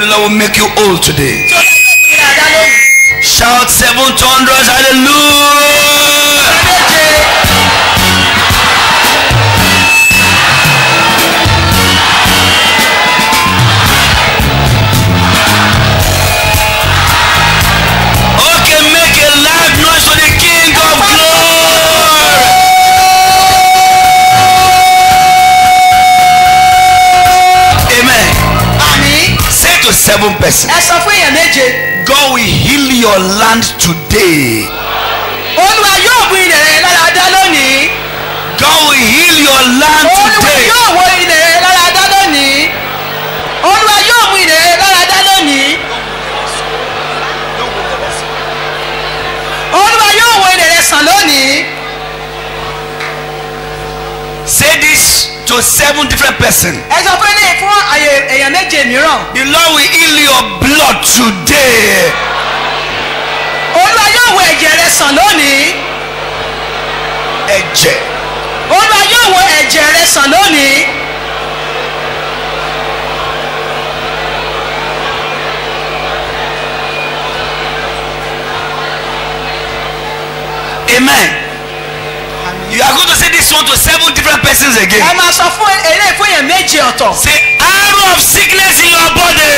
the Lord will make you old today. Seven persons, ẹ sọ fún èèyàn méje. God will heal your land today. olúwa yóò bu ilẹ̀ rẹ láradá lónìí. God will heal your land to seven different persons. ẹ sọ fún eléyìí fún èèyàn méje mìíràn The Lord will heal your blood today. olúwa yóò wo ẹ̀jẹ̀ rẹ sàn lónìí Ẹ̀jẹ̀. olúwa yóò wo ẹ̀jẹ̀ rẹ sàn lónìí Amen. Persons again. ẹ máa sọ fún eléyìí fún èèyàn méje ọ̀tọ̀ Say arrow of sickness in your body.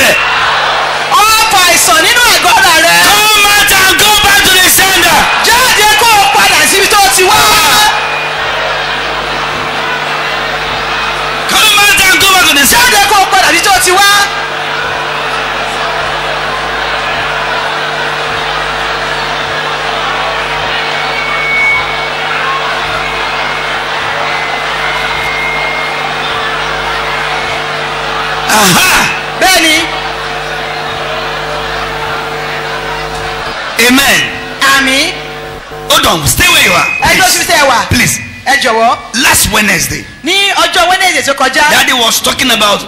ọ̀pọ̀ àìsàn nínú àgọ́ ara rẹ Come out and go back to the sender. jáde kó bẹ́ẹ̀ ni Amen. àmì Hold on. Stay where you are. ẹ dúró wà Please. ẹ jọ̀wọ́ Last Wednesday, ní ọjọ́ wednesday tó kọjá Daddy was talking about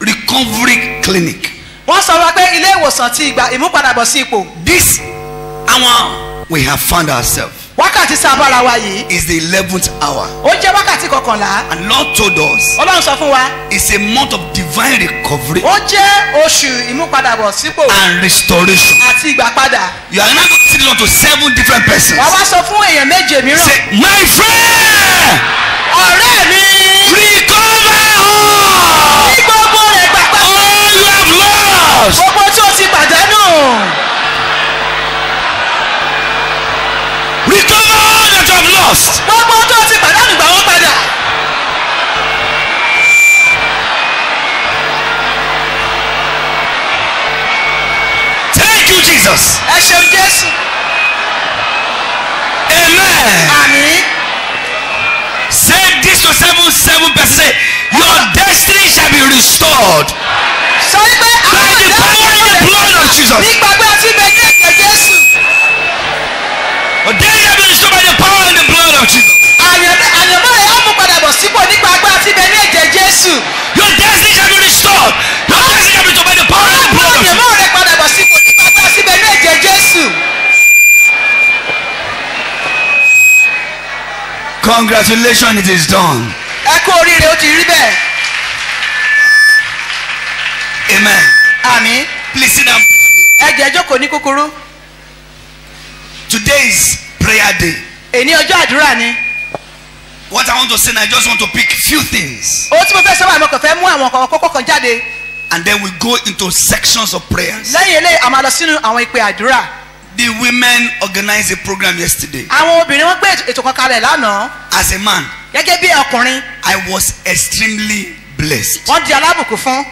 recovery clinic. wọ́n sọ wá pé ilé ìwòsàn ti ìgbà ìmúpadàbọ̀ sí ipò This hour we have found ourselves wákàtí sábàrà wa yìí. Is the eleventh hour, ó jẹ́ wákàtí kọkànlá. And Lord told us ọlọ́run sọ fún wa. it's a month of divine recovery ó jẹ́ oṣù ìmúpadàbọ̀ sípò. and restoration. àti ìgbàpadà. You are now going to sit down to seven different persons. wàá wá sọ fún èèyàn méje mìíràn. Say, my friend, sọ wípé by the power in the blood of Jesus. nípa pé ọtí bẹ ní ẹ̀jẹ̀ jésù by the power in the blood of Jesus. àyànmọ́ àyànmọ́ rẹ̀ á mú padà bọ̀ sípò nípa pé ọtí bẹ ní ẹ̀jẹ̀ jésù Your destiny shall be restored. Your destiny shall be restored by the power in the blood of Jesus. àyànmọ́ rẹ̀ padà bọ̀ sípò nípa pé ọtí bẹ ní ẹ̀jẹ̀ jésù Congratulations, it is done. ẹ kú oríire ó ti rí bẹ́ẹ̀ Àmì Please sit down. ẹ̀jẹ̀ jókòó ní kúkúrú Today is prayer day. èní ọjọ́ àdúrà ni What I want to say, now, I just want to pick few things, ó tí mo fẹ́ sọ́wọ́ àmọ́ kò fẹ́ mú àwọn kókó kan jáde and then we go into sections of prayers. lẹ́yìn eléyìí a máa lọ sínú àwọn ìpè àdúrà The women organized a program yesterday. àwọn obìnrin wọn gbé ètò kan kalẹ̀ lánàá As a man, gẹ́gẹ́ bí ọkùnrin I was extremely blessed. wọ́n di alábùkún fún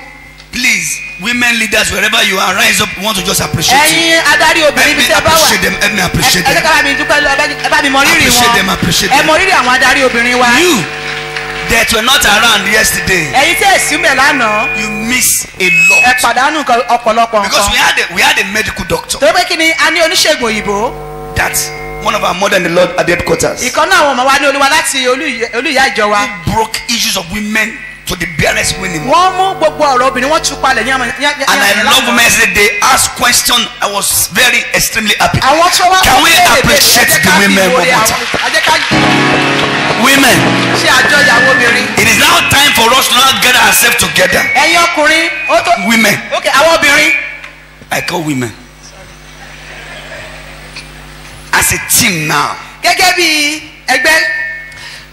Please, women leaders, wherever you are, rise up. We want to just appreciate you. ẹ̀yin adarí Help obìnrin bí me tẹ́ bá wà appreciate them. Help me appreciate ẹ jẹ́ them. ká bá mi dúpẹ́ ẹ bá mi mọ rírì Appreciate them, wọn appreciate ẹ them. mọ rírì àwọn adarí obìnrin wa You that were not around yesterday, ẹ̀yin tí ẹ sí mẹ lánàá you miss a ẹ lot. pàdánù nǹkan ọ̀pọ̀lọpọ̀ Because we nǹkan had a, we had a medical doctor torí pé kí ni a ní oníṣègùn òyìnbó that one of our mother in the Lord at headquarters ìkan náà àwọn ọmọ wa ní olúwa láti olú ìyá ìjọ wa who broke issues of women to the barest minimum. wọ́n mú gbogbo ọ̀rọ̀ obìnrin wọ́n tú palẹ̀ ní àmọ́ And I love yesterday. They asked question. I was very extremely happy. àwọn tí wọ́n wá Can we appreciate the women one more time? Women, ṣe àjọyọ̀ àwọn obìnrin. it is now time for us to now get ourselves together. ẹ̀yin ọkùnrin ó tó. Women, ok àwọn obìnrin. I call women. As a team now, gẹ́gẹ́ bí ẹgbẹ́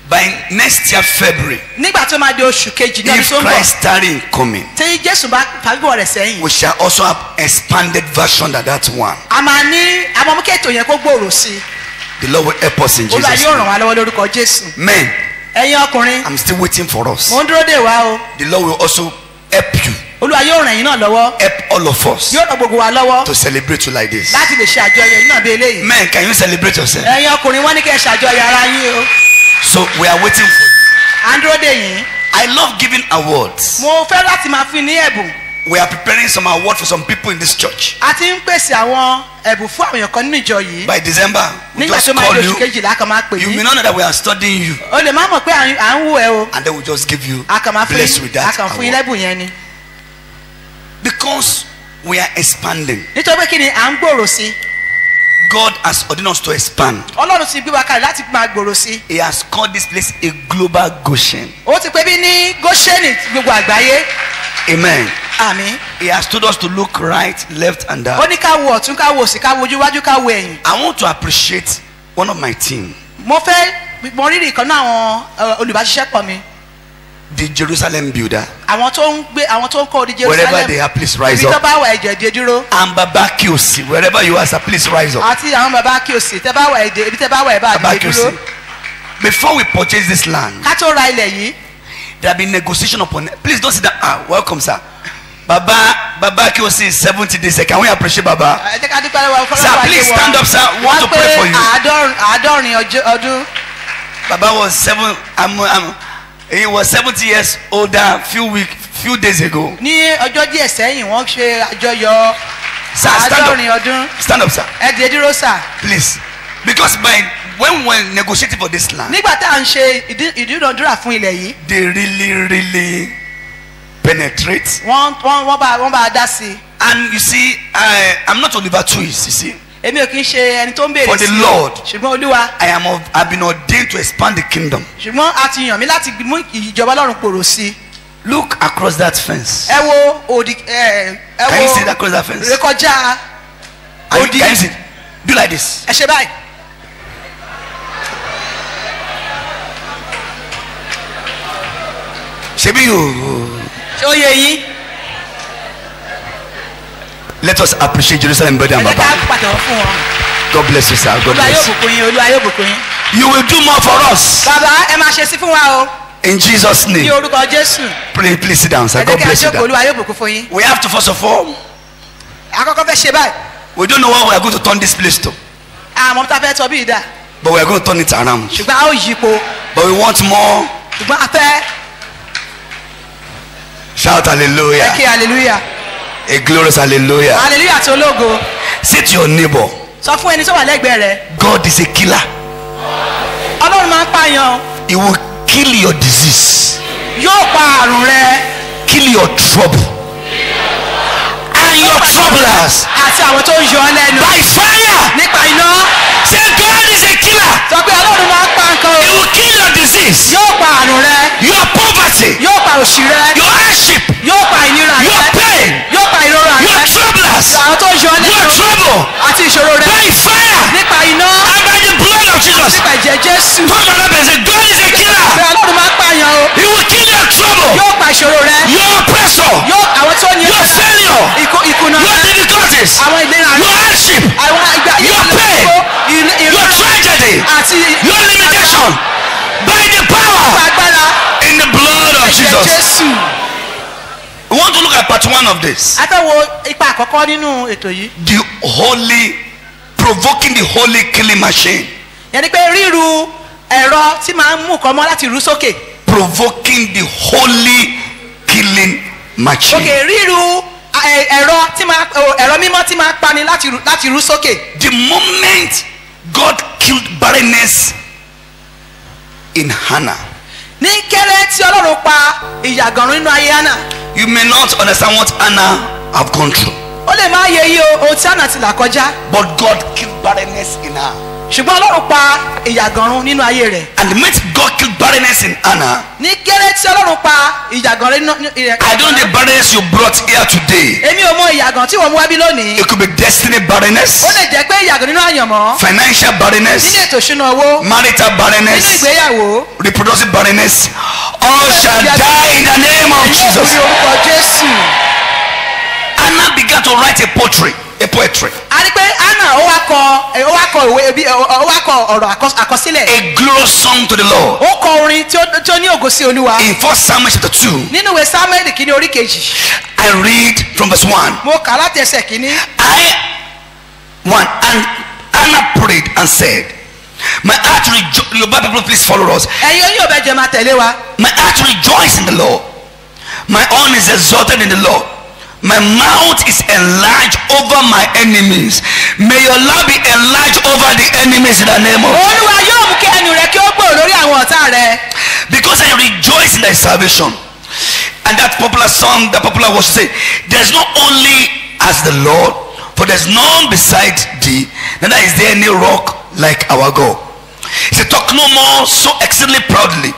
by next year February, nígbà tó máa di oṣù kejì ní ọdún if tó ń bọ̀ Christ tarry in coming, tí jésù bá fàgbọ́ rẹ̀ sẹ́yìn we shall also have expanded version of that one. a máa ní amọ̀múkẹ́tò yẹn kó gbòòrò sí i The Lord will help us in Jesus' yóò ràn name. wá lọ́wọ́ lórúkọ jésù Men, ẹ̀yin ọkùnrin I'm still waiting for us. mò ń dúró dè wá o The Lord will also help you, olúwa yóò ràn yín náà lọ́wọ́ help all of us yóò ràn gbogbo wa lọ́wọ́ to celebrate you like this. láti lè ṣe àjọyọ̀ yìí náà bí eléyìí Men, can you celebrate yourself? ẹ̀yin ọkùnrin wọ́n ní kẹ́ ẹ ṣàjọyọ̀ ara yín o So we are waiting for you. à ń dúró dè yín I love giving awards. mo fẹ́ láti máa fi ní ẹ̀bùn We are preparing some award for some people in this church. a ti ń pèsè àwọn ẹ̀bùn fún àwọn èèyàn kan nínú ìjọ yìí By December, we nígbà just tó máa call di oṣù you. kejìlá kan máa pè You may yín not know that we are studying you, o lè má mọ̀ pé à ń wù ẹ́ o and then we just give you a fún blessed with yín a that kàn fún yín award. lẹ́bùn yẹn ni Because we are expanding. nítorí pé kí ni à ń gbòòrò sí God has ordained us to expand. ọlọ́run ti gbé wa kalẹ̀ láti máa gbòòrò sí He has called this place a global Goshen. ó ti pé bí ní goshenì ti gbogbo àgbáyé Amen. àmì He has told us to look right, left, and ó down. ní ká wo ọ̀tún ká wo òsì ká wo ojú iwájú ká wo ẹ̀yìn I want to appreciate one of my team, mo fẹ́ mo rírì kan náà àwọn ẹ, olùbáṣiṣẹ́pọ̀ mi the Jerusalem builder. àwọn tó ń gbé àwọn tó ń kọ́ Wherever jerusalem they are, please rise ibi tó up. bá wà ẹ̀jẹ̀ dé dúró And Baba Kiosi, wherever you are, sir, please rise up. àti àwọn bàbá kíòsì tẹ́ bá wà ẹ̀jẹ̀ ibi tẹ́ bá wà ẹ̀ bá Baba dé dúró Kiosi. Before we purchase this land, ká tó ra ilẹ̀ yìí there have been negotiation upon it. Please don't sit down. Ah, welcome, sir. Baba, Baba Kiosi is 70 days. Can we appreciate Baba? Sir, please stand up, sir. Want to pray for you. Baba was seven. I'm, I'm, he was 70 years older. Few week, few days ago. ní ọjọ́ díẹ̀ sẹ́yìn wọ́n ṣe àjọyọ̀ Sir, stand àádọ́rin up. ọdún Stand up, sir. ẹ dé dúró sà Please, because by when we were negotiating for this land, nígbà tá à ń ṣe ìdúnàdúrà fún ilẹ̀ yìí they really, really penetrate. wọ́n wọ́n wọ́n bá wọ́n bá a dá sí And you see, I, I'm not Oliver Twist. You see, èmi ò kí ń ṣe ẹni tó ń béèrè For the sí i Lord. ṣùgbọ́n olúwa I am. Of, I've been ordained to expand the kingdom. ṣùgbọ́n a ti yàn mí láti mú ìjọba ọlọ́run pòrò sí i Look across that fence. ẹ wo òdì ẹ ẹ Can you see wo that across that fence? rékọjá odi can you see? Do like this. ẹ ṣe báyìí Shebi you. ṣé ó yẹ yín Let us appreciate Jerusalem, brother ẹ and jẹ́ ká Baba. pàtẹ́wọ́ fún wọn God bless you, sir. God olúwa yóò bless you. bùkún yín olúwa yóò bùkún yín You will do more for us. bàbá ẹ máa ṣe sí fún wa o In Jesus' ní name. orúkọ jésù Please, please sit down, sir. ẹ jẹ́ God kí a bless you. jókòó sir. olúwa yóò bùkún fún yín We have to, first of all, àkọ́kọ́ fẹ́ ṣe báyìí we don't know what we are going to turn this place to, àmọ́ tá a fẹ́ tọ́ bí ìdá but we are going to turn it around. ṣùgbọ́n a ó yí ipò But we want more. ṣùgbọ́n a fẹ́ Shout ẹ hallelujah. kí hallelujah A glorious hallelujah. hallelujah tó lógo Say to your neighbor, sọ fún ẹni tó wà lẹ́gbẹ̀ẹ́ rẹ. God is a killer. ọlọ́run máa ń pààyàn. He will kill your disease, yóò pa àrùn rẹ. Kill your trouble, and your troublers. àti àwọn tó ń yọ ọ lẹ́nu. By fire. nípa iná sọ pé ọlọ́run máa ń pa nǹkan He o will kill your disease, yóò pa àrùn rẹ. Your poverty, yóò pa òṣì rẹ. Your hardship, yóò pa ìnira your rẹ pain, yóò pa ìrora your rẹ troublers, àwọn tó yọ ọ your lẹ́nu. Trouble. Àti ìṣòro rẹ. By fire. Nípa iná. By blood of Jesus. nípa ìjẹ jésù. Another person. God is a killer. ọlọ́run máa ń pààyàn o. He will kill your trouble, yóò pa ìṣòro rẹ. Your oppressor, yóò àwọn tó ní your failure, ìkó- ìkùnà your difficulties, àwọn ìlera your rẹ hardship, àwọn ìgbà your pain, your tragedy, àti your limitation. By the power. Agbára. In the blood of Jesus. jésù. We want to look at part one of this. a fẹ́ wo ipa àkọ́kọ́ nínú ètò yìí. The holy, provoking the holy killing machine. Yẹn ni pé ríru ẹ̀rọ tí máa ń mú nǹkan mọ́ láti rú sókè. Provoking the holy killing machine. òkè ríru ẹ̀rọ tí máa ẹ̀rọ mímọ́ tí máa pani láti rú- láti rú sókè. The moment God killed barrenness in Hannah, ní kéré tí ọlọ́run pa ìyàgànrún nínú ayé hánà You may not understand what Anna have gone through, ó lè má yẹ yí o ohun tí hánà ti là kọjá. But God killed barrenness in her. Ṣùgbọ́n ọlọ́run pa ìyàgànrún nínú ayé rẹ̀. And minute God killed barrenness in Anna, ní kéré tí ọlọ́run pa ìyàgànrún nínú I don't know the barrenness you brought here today. èmi ò mọ ìyàgàn tí wọ́n mú wá bí lónìí. It could be destiny barrenness, ó lè jẹ́ pé ìyàgàn nínú àyànmọ́. Financial nínú barrenness, ètò ìṣúná owó. Marital nínú barrenness, ìgbéyàwó. Reproductive barrenness. All shall die in the name of Jesus. Anna began to write a poetry, a poetry, a rí pé anna ó wá kọ ó wá kọ ìwé bí ó wá kọ ọ̀rọ̀ àkọs- àkọsílẹ̀ a glorious song to the Lord. ó kọ orin tí ó tí ó ní ògo sí olúwa In 1 Samuel chapter 2, nínú ìwé samuel kìíní orí kejì I read from verse 1. mo kà láti ẹsẹ̀ kìíní I one and Anna prayed and said, My heart rejo- Yoruba people, please follow us. ẹ̀yin oyún ọ̀bẹ jẹ́ máa tẹ̀lé wa My heart rejoices in the Lord. My horn is exalted in the Lord. My mouth is enlarged over my enemies. May your love be enlarged over the enemies in the name of olúwa yóò mú kí ẹnu rẹ kí ó gbòòrò lórí àwọn ọ̀tá rẹ because I rejoice in thy salvation. And that popular song, that popular worship say, There's not only as the Lord, for there's none beside thee, neither is there any rock like our God. He said, Talk no more so exceedingly proudly.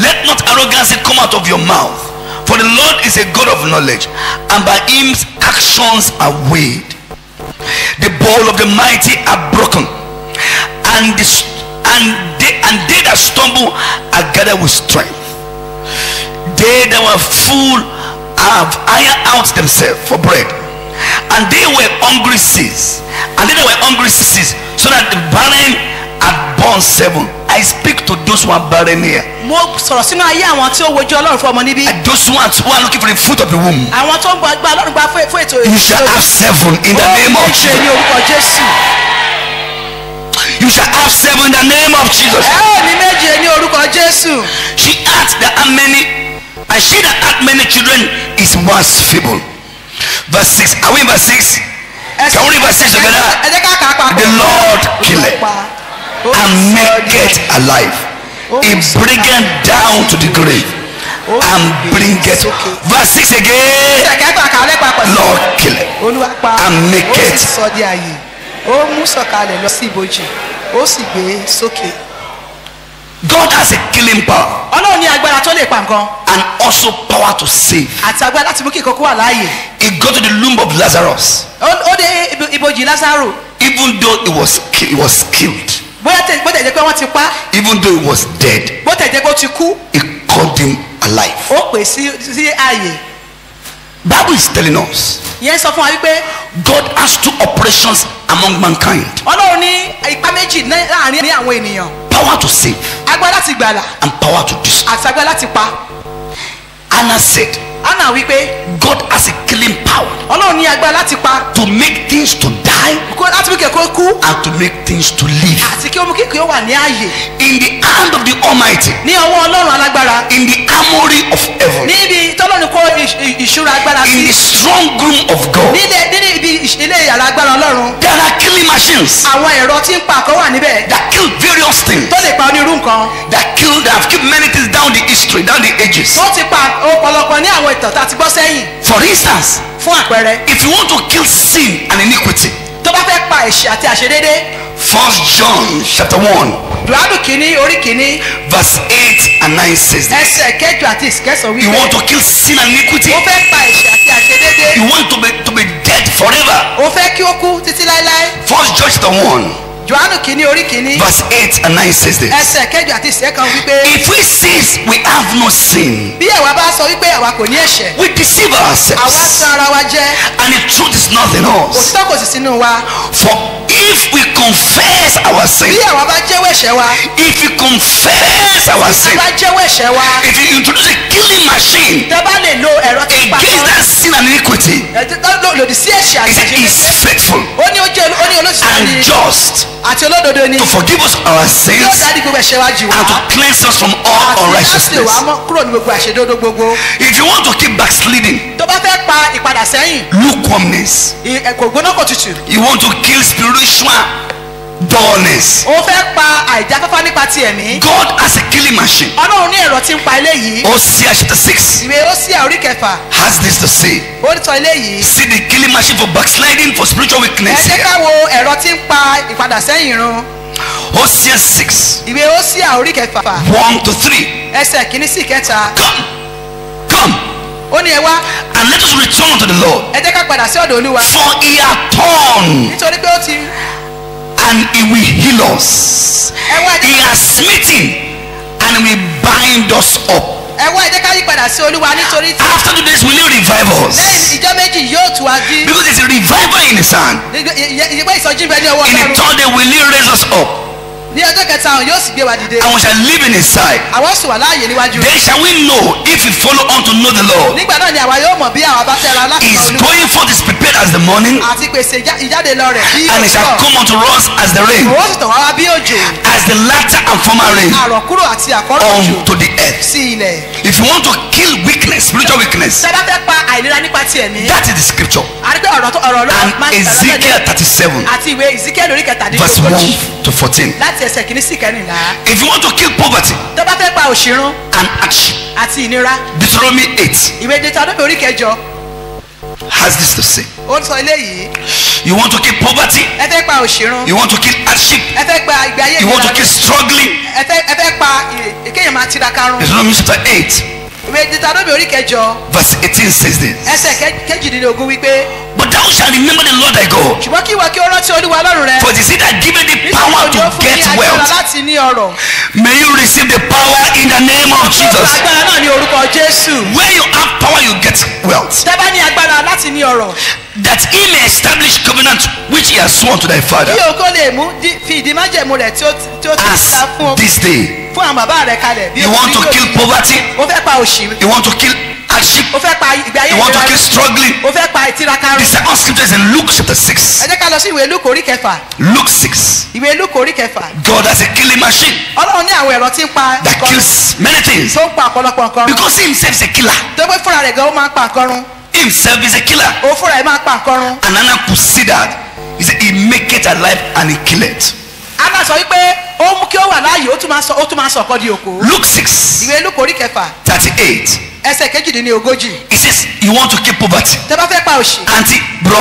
Let not arrogancy come out of your mouth. For the Lord is a God of knowledge, and by him actions are weighed. The bowl of the mighty are broken, and the, and they and they that stumble are gathered with strength. They that were full have hired out themselves for bread, and they were hungry cease, and they that were hungry cease, so that the barren had born seven. I speak to those who are barren here, mo sọ̀rọ̀ sínú ayé àwọn tí ó wojú ọlọ́run fún ọmọ níbí and those are, who are looking for the fruit of the womb. àwọn tó ń gba gba ọlọ́run gba fún ètò You shall have seven in the name of ṣe ní Jesus. orúkọ jésù You shall have seven in the name of Jesus. ẹ ò ní méje ní orúkọ jésù She had that had many, and she that had many children is once feeble. Verse 6. Are we in verse 6? Can we read verse 6 together? ẹ jẹ́ ká kà á papọ̀ The Lord killeth and maketh alive. He bringeth down to the grave and bringeth. Verse 6 again. Lord olúwa pa And make it. ó mú sọ̀kalẹ̀ lọ sí ibojì ó sì gbé sókè God has a killing power ọlọ́run ní agbára tó lè pa nǹkan and also power to save. àti agbára láti mú kí ìkókó wà láàyè He go to the tomb of Lazarus ó dé ibo- ibojì lásàrò even though he was he was killed bóyá tẹ bó tẹ̀ jẹ́ pé wọ́n ti pa even though he was dead bó tẹ̀ jẹ́ pé ó ti kú. he called him alive. Ó pè sí sí àyè bible is telling us ìyẹn sọ fún wa wípé god has two operations among mankind. Ọlọ́run ní ipá méjì láàárín àwọn ènìyàn. Power to save agbára láti gbàlà and power to destroy. àti agbára láti pa. Anna said anna wípé god has a killing power ọlọ́run ní agbára láti pa. to make things to die kó láti mú èkó kú. and to make things to live. Àti kí ó mú kí kí ó wà ní àyè in the hand of the almighty. Ní ọwọ́ ọlọ́run alágbára. In the armory of heaven. Níbi tọ́lọ́run kó ìṣúra agbára in sí. the strong room of god. Nílé nínú ibi ilé yàrá agbára ọlọ́run. There are killing machines àwọn ẹ̀rọ tí ń pa àkọ́ wà níbẹ̀. that kill various things. Tó lè pa onírú nǹkan. That kill that have killed many things down the history down the ages. Tó ti pa ọ̀pọ̀lọpọ̀ ní àwọn ìtàn tá a ti gbọ́ sẹ́yìn. For instance fún àpẹẹrẹ. if you want to kill sin and iniquity. Tó bá fẹ́ pa ẹ̀ṣẹ̀ àti àṣedédé. First john chapter 1 johannu kìíní orí kìíní. Verse 8 and 9 says this. Ẹsẹ̀ kẹjọ àti you wípé want to kill sin and iniquity? Ó fẹ́ pa ẹ̀ṣẹ̀ àti àṣedédé. You want to be to be dead forever? Ó fẹ́ kí ó kú títí láéláé. First john chapter 1 johannu kìíní orí kìíní. Verse 8 and 9 says this. Ẹsẹ̀ kẹjọ àti ìkẹsàn wípé if we say we have no sin. Bí àwa bá sọ wípé àwa kò ní ẹ̀ṣẹ̀ we deceive àwa ourselves. tan ara wa jẹ́. And the truth is not in us òtítọ́ kò sì sínú wa. for if we confess our sin bí àwa bá jẹ́wọ́ ẹ̀ṣẹ̀ wa if we confess our sin bá jẹ́wọ́ ẹ̀ṣẹ̀ wa if you introduce a killing machine tẹ́ bá lè lo ẹ̀rọ ń pa against that sin and iniquity ẹ̀ tó lò- lòdì sí ẹ̀ṣẹ̀ àti said he is faithful ó ní ó jẹ́ ó ní olóṣèlú and just àti olódodo ni. to forgive us our yóò sins dárí gbogbo ẹ̀ṣẹ̀ wa jì wá. and to cleanse us from all àti láti wà unrighteousness mọ́ kúrò ní gbogbo àṣedódó gbogbo. If you want to keep backsliding tó bá fẹ́ pa ìpadà sẹ́yìn lukewarmness. kò gbóná kò tutù. You want to kill spiritual dullness. ó fẹ́ pa àìjáfáfá nípa ti ẹ̀mí God has a killing machine. ọlọ́run ní ẹ̀rọ tí ń pa eléyìí Hosea chapter 6 ìwé Hósíà orí kẹfà has this to say. ó sọ eléyìí See the killing machine for backsliding, for spiritual ẹ weakness. jẹ́ here. ká wo ẹ̀rọ tí ń pa ìpadà sẹ́yìn run Hosea 6 ìwé Hósíà orí kẹfà 1 to 3. ẹsẹ̀ kìíní sí kẹta Come, come, ó ní ẹ wá and let us return unto the Lord. ẹ jẹ́ ká padà sí ọ̀dọ̀ olúwa For he hath torn, nítorí pé ó ti and he will heal us. ẹ wá ẹ He jẹ́ has smitten, and will bind us up. ẹ wá ẹ jẹ́ ká yí padà sí olúwa nítorí tí After two days, will he revive lẹ́yìn us? ìjọ méjì yóò tù wá jí Because there's a revival in his hand. ìyẹ́pẹ́ ìsọjí bẹ ní ọwọ́ In the ọlọ́run third day, will he raise us up? Ní ọjọ́ kẹta àwọn yóò sì gbé wa dìde. We shall live in his sight. àwọn sì wà láàyè níwájú rẹ̀. Then shall we know if we follow on to know the Lord. nígbà náà ni àwa yóò mọ̀ bí àwa bá tẹ̀ra láti His mọ olúwa. going forth is prepared as the morning, àti pèsè ìjá- ìjáde lọ rẹ̀ bí and it shall come unto us as the rain, òwò sì tàn wá wá bí òjò. As the latter and former rain. Àrọ̀kúrò àti àkọ́rọ̀ òjò unto the earth. sí ilẹ̀. If you want to kill weakness, spiritual weakness, sábà fẹ́ pa àìlera nípa ti ẹ̀mí that is the scripture. àdúgbò ọ̀rọ̀ ọ̀rọ̀ máa And Ezekiel lẹ́nu 37, àti ìwé Ezekiel orí verse 1 to 14. láti ẹsẹ̀ kìíní sí kẹrìnlá If you want to kill poverty tó bá fẹ́ pa òṣìrún and hardship, àti ìnira. Deuteronomy 8 ìwé Deuteronomy orí kẹjọ. Has this to say. ó sọ eléyìí You want to kill poverty, ẹ fẹ́ pa òṣìrún you want to kill hardship, ẹ fẹ́ gba ìgbé ayé you want to ìnira. kill struggling. ẹ fẹ́ ẹ fẹ́ pa kéèyàn máa tiraka run. Deuteronomy chapter 8, ìwé Deuteronomy orí kẹjọ verse 18 says this. ẹsẹ̀ kejìdínlógún wípé But thou shalt remember the Lord thy God, ṣùgbọ́n kí ìwọ kí ó rántí olúwa ọlọ́run rẹ for it is he that giveth thee power to fún ní get agbára wealth. láti ní ọrọ̀ May you receive the power in the name of Jesus. agbára náà ní orúkọ Jésù Where you have power, you get wealth. tẹ́ bá ní láti ní ọrọ̀ That he may establish covenant which he has sworn to thy father. kí o lè mú fi ìdí májẹ̀mú rẹ̀ tí ó ti- tí ó ti As ta fún this day, fún àwọn bàbá rẹ̀ kalẹ̀ bí you want to kill poverty, ó fẹ́ pa òṣì you want to kill hardship, ó fẹ́ pa ìgbé ayé you want to kill struggling. ó fẹ́ pa ìtiraka The run second scripture is in Luke chapter 6. ẹ jẹ́ ká lọ sí ìwé Lúùkù orí kẹfà Luke 6. ìwé Lúùkù orí kẹfà God has a killing machine ọlọ́run ní àwọn ẹ̀rọ tí ń pa that kills many things. tó ń pa ọ̀pọ̀lọpọ̀ nǹkan. Because he himself is a killer. tó pé fúnra rẹ̀ gan ó máa ń pa nǹkan run Himself is a killer. ó fúnra rẹ̀ máa pa nǹkan run And Anna could see that. He said, He make it alive and he kill it. Anna sọ wípé ó mú kí ó wà láàyè ó tún máa sọ ó tún máa sọ ọkọ di òkú Luke 6 ìwé Lúùkù orí kẹfà 38. ẹsẹ̀ kejìdínlógójì He says, You want to kill poverty. tẹ́ bá fẹ́ pa òṣì Auntie, bro,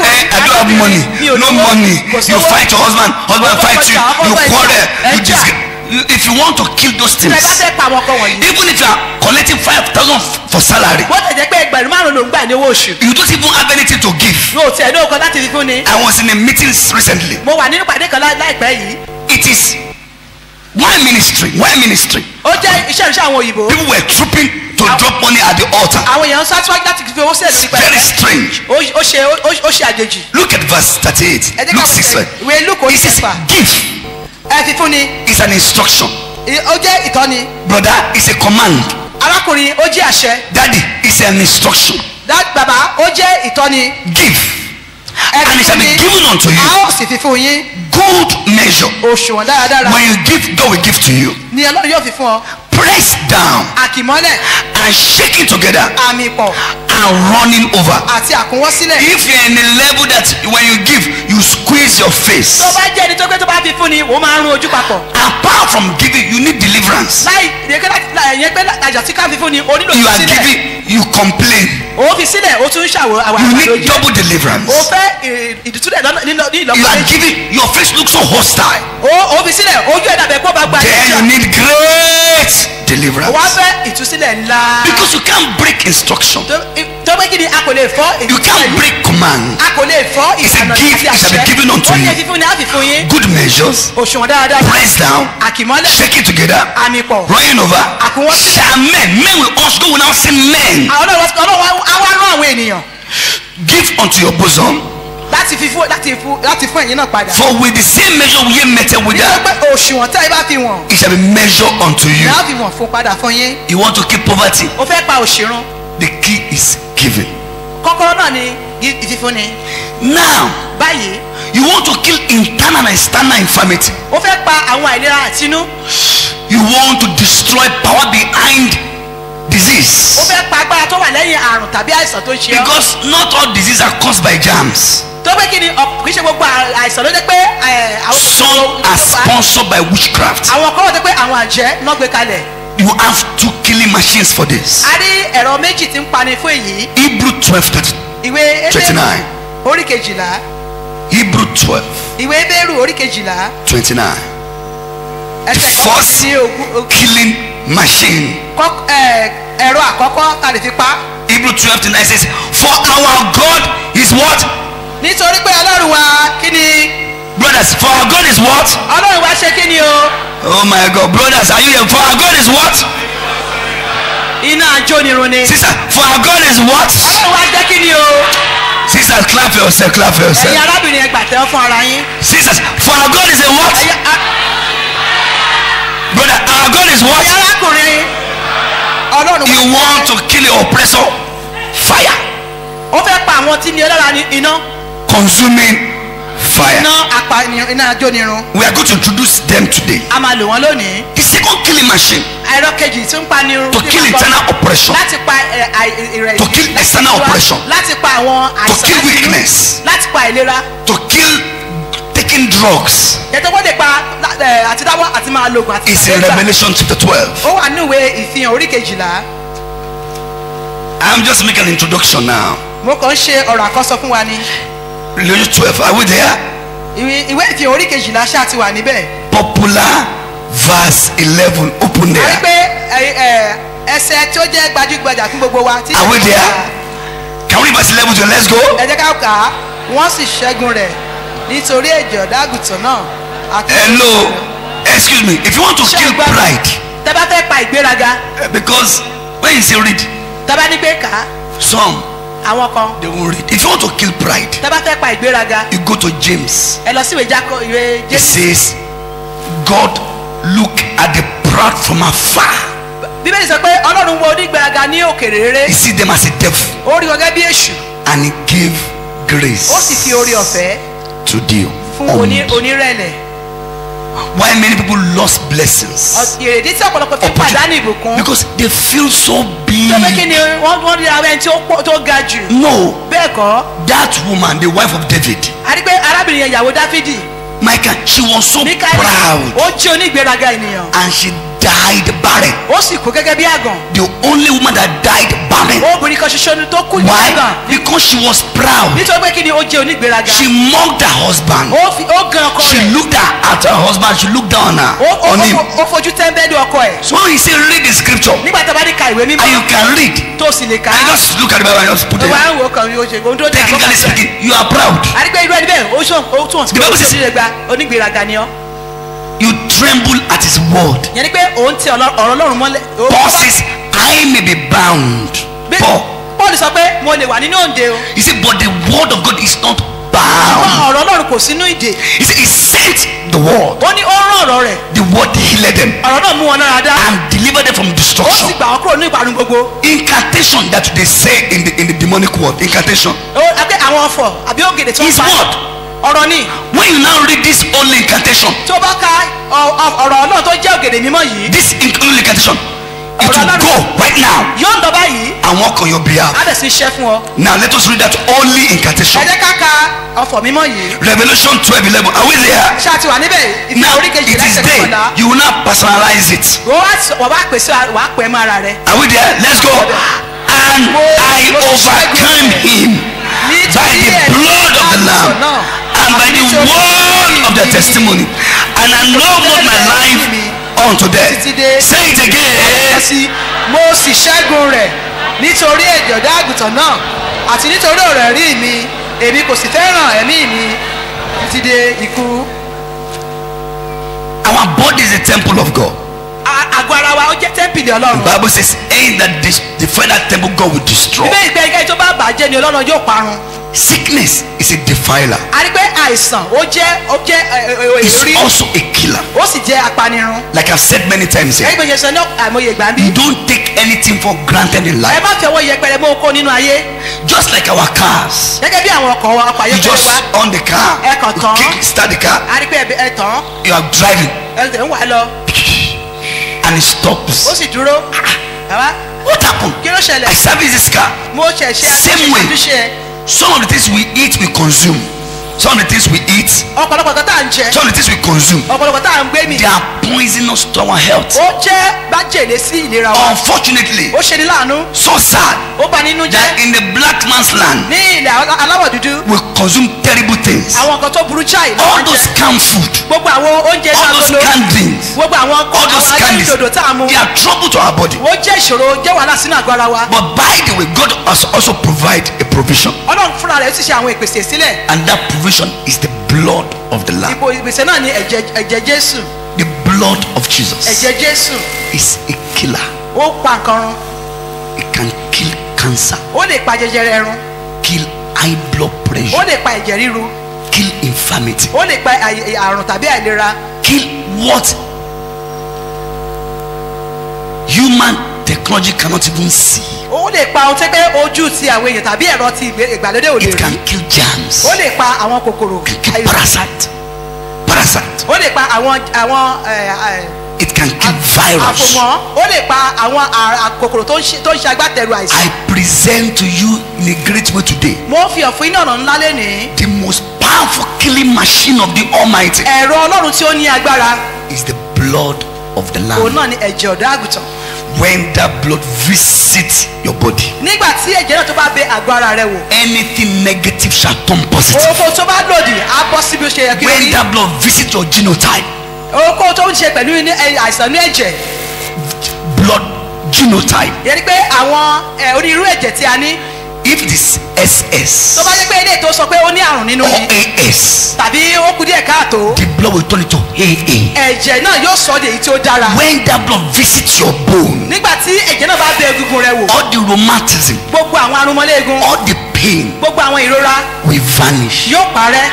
eh, I don't have money. No money. You fight your husband. Husband fight you. You quarrel. You ẹja. If you want to kill those things, fẹ́ pa àwọn ọkọ wọ̀nyí even if you are collecting 5,000 for salary, bó jẹ́ pé ẹgbẹ̀rún márùn ló ń gbà ní owó oṣù you don't even have anything to give. mi ò tiẹ̀ ní òkan láti fi fún ni I was in a meeting recently. mo wà nínú pàdé kan láì- láìpẹ́ yìí It is why ministry? Why ministry? ó jẹ́ iṣẹ́ ìṣe àwọn òyìnbó People were trooping to drop money at the altar. àwọn èèyàn ń sátíwájú láti fi owó sílẹ̀ sí Very pẹ̀lẹ́ strange. ó ó ṣe ó- ó ṣe àjèjì Look at verse 38. ẹ jẹ́ ká Luke wọ́n 6. ṣe ìwé Lúùkù orí It says, kẹfà Give ẹ fi fún ni is an instruction. ó jẹ́ ìtọ́ni Brother, it's a command. arákùnrin ó jẹ́ àṣẹ Daddy, it's an instruction. dá bàbá ó jẹ́ ìtọ́ni Give. And it shall be given unto a you. ó sì fi fún yín Good measure. òṣùwọ̀n dáradára When you give, God will give to you. ni ọlọ́run yóò fi fún ọ Press down àkìmọ́lẹ̀ and shaking together àmì pọ̀ and running over. àti àkúnwọ́ sílẹ̀ If you're in a level that when you give, you squeeze your face. tó bá jẹ́ ẹni tó pé tó bá fi fún ni ó máa ń rún ojú papọ̀ Apart from giving, you need deliverance. láì ìyẹn pé àjà tí ká fi fún ni o nílò You fi are sílẹ̀ giving, you complain. o fi sílẹ̀ o tún ń ṣàwò àwọn You àgbàdo need yìí double deliverance. o fẹ́ ì- ìdìtúlẹ̀ lọ́nà- nílọ- ní You are giving, your face looks so hostile. o o fi sílẹ̀ ojú ẹ̀ dàbẹ̀ kó bá gba Then you need great deliverance. fẹ́ ìtúsílẹ̀ ńlá Because you can't break instruction. tó tó pé kí ni a kò lè fọ́ You can't break command. a kò lè fọ́ It's a gift, shall be given unto ó ní you. ẹ fi fún ni a fi fún yín Good measures. òṣùwọ̀n dáadáa Press down. àkìmọ́lẹ̀ Shake it together. àmì pọ̀ Running over. Àkúnwọ́. Shall men. Men will also go now say men. àwọn ọlọ́wọ́ àwọn ènìyàn Give unto your bosom. Láti fi fún láti fún láti fún ẹ̀yin náà padà For with the same measure we ye meted with that, pé òṣùwọ̀n tẹ́ ẹ bá fi wọ̀n it shall be measured unto you. náà fi wọ̀n fún padà fún yín You want to keep poverty? o fẹ́ pa òṣìrun The key is giving. kọ́kọ́rọ́ náà ni ìfífúnni Now, báyìí you want to kill internal and external infirmity. o fẹ́ pa àwọn àìlera àtinú You want to destroy power behind disease. fẹ́ pa agbára tó wà lẹ́yìn àrùn tàbí àìsàn tó ṣe ọ́ Because not all diseases are caused by germs. Tó pé kí ni kì í ṣe gbogbo àìsàn ló jẹ́ pé Some are sponsored by witchcraft. àwọn kan wọ́n jẹ́ pé àwọn àjẹ́ náà gbé kalẹ̀ You have two killing machines for this. a rí ẹ̀rọ méjì tí ń pani fún èyí Hebrew 12, 30, ìwé 29. orí kejìlá Hebrew 12, ìwé Hébérù orí kejìlá 29. The ẹsẹ̀ kan sí ogún killing machine. kọ́- ẹ̀, ẹ̀rọ àkọ́kọ́ ta lè fi pa Hebrew 12 to 9 says, For our God is what? Nítorí pé ọlọ́run wa kí ni Brothers, for our God is what? ọlọ́run wa ṣe kí ni o Oh my God, brothers, are you here? For our God is what? iná ajónirun ni Sister, for our God is what? ọlọ́run wa jẹ́ kí ni o Sisters, clap for yourself, clap for ẹ̀yin yourself. arábìnrin ẹ gbàtẹ́ fún ara yín Sisters, for our God is a what? ẹ̀yin Brother, our God is ẹ̀yin what? arákùnrin ọlọ́run wa You want to kill your oppressor? Fire. ó fẹ́ pa àwọn tí ní ní iná Consuming fire. iná apa iná ajónirun We are going to introduce them today. a máa lò wọ́n lónìí The second killing machine ẹ̀rọ kejì tí ń pa ní irun To kill internal oppression. láti pa ẹ̀, àì- ìrẹ̀ To kill external oppression. láti pa àwọn To àìsàn kill láti inú, weakness. láti pa ìlera to kill taking drugs ètò wọ́n lè pa àti dáwọ́ àti máa lo oògùn àti is in ìgbà. Revelation chapter 12. ó wà ní ìwé ìfihàn orí kejìlá I'm just making an introduction now. mo kàn ń ṣe ọ̀rọ̀ àkọ́sọ fún wa ni Revelation 12, are we there? ìwé ìfihàn orí kejìlá ṣáà ti wà níbẹ̀ Popular verse 11. Open there. pé ẹ, ẹ, ẹsẹ̀ tí ó jẹ́ gbajúgbajà fún gbogbo wa Are we there? Can we verse 11 to let's go? ẹ jẹ́ ká kà á wọ́n sì ṣẹ́gun rẹ̀ nítorí ẹ̀jẹ̀ ọ̀dàgùtàn náà Hello. Excuse me. If you want to kill pride, tẹ́ bá fẹ́ pa ìgbéraga eh, because when you say read, tẹ́ bá ní pé kà á some àwọn kan they won't read. If you want to kill pride, tẹ́ bá fẹ́ pa ìgbéraga you go to James. ẹ lọ sí ìwé jákọ ìwé It jésù says, God look at the proud from afar. bíbélì sọ pé ọlọ́run wo onígbéraga ní òkèèrè rere He see them as a devil. ó rí wọn gẹ́gẹ́ bí èṣù and he gave grace ó sì fi orí ọ̀fẹ́ to the fún oní humble. onírẹ̀lẹ̀ Why many people lost blessings? Ìrèdí tí ọ̀pọ̀lọpọ̀ fi pàdánù ìbùkún Because they feel so big. tó pé kí ni wọ́n wọ́n rí ara ẹni tí ó pọ̀- tó ga jù? No, bẹ́ẹ̀ kọ́. That woman, the wife of David, a rí pé arábìnrin yẹn ìyàwó dáfídì. Michael, she was so proud. ó jẹ́ onígbéraga ènìyàn. And she died barren. ó sì kú gẹ́gẹ́ bí àgàn The only woman that died barren. obìnrin kan ṣoṣo ni tó kú ní Why? àgàn Because she was proud. nítorí pé kí ni ó jẹ́ onígbéraga She mocked her husband. ó fi ó gan ọkọ She rẹ̀ looked at her husband. She looked down on her, ó ó- on ó him. ó fojú tẹ́ńbẹ́lú ọkọ ẹ̀ So he say read the scripture nígbà tó bá ní ka ìwé and mímọ́ you can read, tó sì lè kà and just look at the Bible and just put it. ń wò ó kàn yóò ṣe ohun tó dé àkókò Technically speaking, you are proud. a pé irú ẹni bẹ́ẹ̀ ó tún ọ̀sìn The Bible says- tremble at his word. yẹn ni pé òun ti ọ̀rọ̀ ọlọ́run mọ́lẹ̀ Paul says, I may be bound. Paul, Paul sọ pé mo lè wà nínú òǹde o he said, but the word of God is not ṣùgbọ́n bound. ọ̀rọ̀ ọlọ́run kò sínú ìdè He said, he sent the word. ó ní ó rán ọ̀rọ̀ rẹ̀ The word healed them ọ̀rọ̀ náà mú wọn lára dá and delivered them from ó sì destruction. gbà wọn kúrò ní ìparun gbogbo Incantation that they say in the in the demonic world. Incantation. ó abẹ́ àwọn ọ̀fọ̀ àbí ògèdè tó ń His pa word. Ọ̀rọ̀ ni When you now read this only incantation, tí o bá ka ọ̀rọ̀ náà tó jẹ́ ògèdè mímọ́ yìí this only incantation, it will go right now yóò lọ báyìí work on your behalf. á bẹ̀ sí iṣẹ́ fún ọ Now let us read that only ẹ incantation. jẹ́ ká ka ọ̀fọ̀ mímọ́ yìí Revelation 12 11. Are we there? ṣáà ti wà níbẹ̀ ìfẹ́ Now it is there. You will now personalize it. wọ́n wá pèsè wà á pẹ́ mọ́ ara rẹ̀ Are we there? Let's go. And I overcame him by the blood of the Lamb and by the word of the testimony. And I love not my life unto death. Say it again. mo sì ṣẹ́gun rẹ̀ nítorí ẹ̀jọ̀dá àgùntàn náà àti nítorí ọ̀rọ̀ ẹ̀rí mi èmi kò sì fẹ́ràn ẹ̀mí mi títí dé ikú. Our body is a temple of God. Àgọ́ ara wa ó jẹ́ tẹ́ḿpìlì The ọlọ́run. Bible says, ain't that this, defend that temple, God will destroy. bíbélì pé ẹnikẹ́ni tó bá bàjẹ́ ni ọlọ́run yóò parun. Sickness is a defiler. a rí pé àìsàn ó jẹ́ ó jẹ́ ẹ, ẹ, ẹ, It's èrí also a killer. ó sì jẹ́ apanirun. Like I've said many times here. ẹgbẹ́ sọ ní àìmọye ìgbà bí. You don't take anything for granted in ẹ life. má fi ọwọ́ yẹpẹrẹ mọ́ okó nínú ayé Just like our cars. gẹ́gẹ́ bí àwọn ọkọ̀ wa ọkọ̀ You ayọ́kẹ́lẹ́ just wa on the car, Ẹ kàn you tán. kick, start the car, a rí pé ẹ- ẹ tán you are driving, ẹ tẹ̀ ń wà lọ and ó stops. sì dúró. bàbá What happened? kí ló ṣẹlẹ̀ I service this car. mo Same way. àtúnṣe Some of the things we eat, we consume. some of the things we eat, ọ̀pọ̀lọpọ̀ kan tá à ń jẹ some of the things we consume, ọ̀pọ̀lọpọ̀ tá à ń gbé mi they are poisonous to our health. ó jẹ́ bájèlé sí ìlera wa Unfortunately, ó ṣe ní láàánú so sad ó bà nínú that jẹ́ in the black man's land, ní ilẹ̀ alá- aláwọ̀ dúdú we consume terrible things. àwọn nǹkan tó burú ló All those canned food, gbogbo àwọn oúnjẹ all those canned drinks, gbogbo àwọn all those àwọn candies, adéǹdòdò tá a mú. They are trouble to our body. ó jẹ́ ìṣòro jẹ́ wàhálà sínú àgọ́ ara wa. But by the way, God has also provide a provision, ọlọ́run fúnra rẹ̀ ó sì ṣe àwọn ìpèsè sílẹ̀. And that provision is the blood of the Lamb. ipò ìpèsè náà ní ẹ̀jẹ̀ ẹ̀jẹ̀ jésù. The blood of Jesus ẹ̀jẹ̀ jésù. is a killer. ó pa nǹkan run. It can kill cancer, ó lè pa jẹjẹrẹ ẹrun kill high blood ó pressure, lè pa ẹ̀jẹ̀ ríru. Kill infirmity, ó lè pa àrùn tàbí àìlera. Kill what? Human technology cannot even see. ó lè pa ohun tẹ́ pé ojú ti àwọn èèyàn tàbí ẹ̀rọ ti ìgbàlódé ò lè It can kill germs, ó lè pa àwọn kòkòrò can kill parasite, parasite. ó lè pa àwọn àwọn It can kill virus. àfòmọ́ ó lè pa àwọn kòkòrò tó ń ṣe agbátẹrù àìsàn I present to you in a great way today mo fi fún iná ọ̀nà ńlá lénìí the most powerful killing machine of the Almighty ẹ̀rọ ọlọ́run tí ó ní agbára is the blood of the òun Lamb. náà ni ẹ̀jẹ̀ ọ̀dọ́ àgùntàn When that blood visits your body, nígbà tí ẹ̀jẹ̀ náà tó bá bẹ àgọ́ ara rẹ wò anything negative shall turn positive. oko tó bá lòdì á bọ́ sí bí ó ṣe yẹ kí When rí that blood visits your genotype, oko tó ń ṣe pẹ̀lú àìsàn ní ẹ̀jẹ̀. Blood genotype, yẹn ni pé àwọn ẹ, onírú ẹ̀jẹ̀ tí a ní. If this SS tó bá jẹ́ pé ilé tó sọ pé ó ní àrùn nínú or ni AS, tàbí ó kú díẹ̀ káàtó the blood will turn into AA. ẹ̀jẹ̀ náà yóò sọ di èyí tí ó dára. When that blood visits your bone, nígbà tí ẹ̀jẹ̀ náà bá bẹ egungun rẹ wò all the rheumatism, gbogbo àwọn arúmọléegun all the pain gbogbo àwọn ìrora will vanish. yóò parẹ́.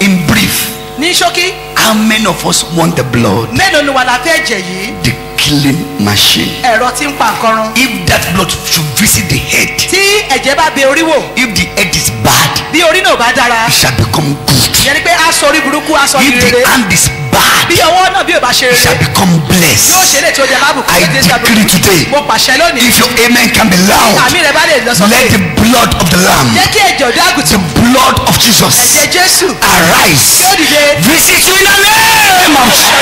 In brief, ní ṣókí how many of us want the blood? mélòó ni wà láfẹ́ ẹ̀jẹ̀ yìí The killing machine. ẹ̀rọ tí ń pa nǹkan run If that blood should visit the head, tí ẹ̀jẹ̀ bá bẹ orí wò if the head is bad, bí orí náà bá dára it shall become good. Yẹn ni pé sọ orí burúkú sọ ní If the rere hand is bad, bí ọwọ́ náà bí ò bá ṣe it shall rere become yóò blessed. ṣe lè tó jẹ I tó dé sábùkù. decree today, mo pàṣẹ lónìí if your amen can be loud, àmì rẹ bá lè lọ sọ let pé the blood of the Lamb, jẹ́ kí ẹ̀jẹ̀ ọ̀dọ́ àgùntàn the blood of Jesus, ẹ̀jẹ̀ jésù arise. ó dìde Visit you in the name of Jesus.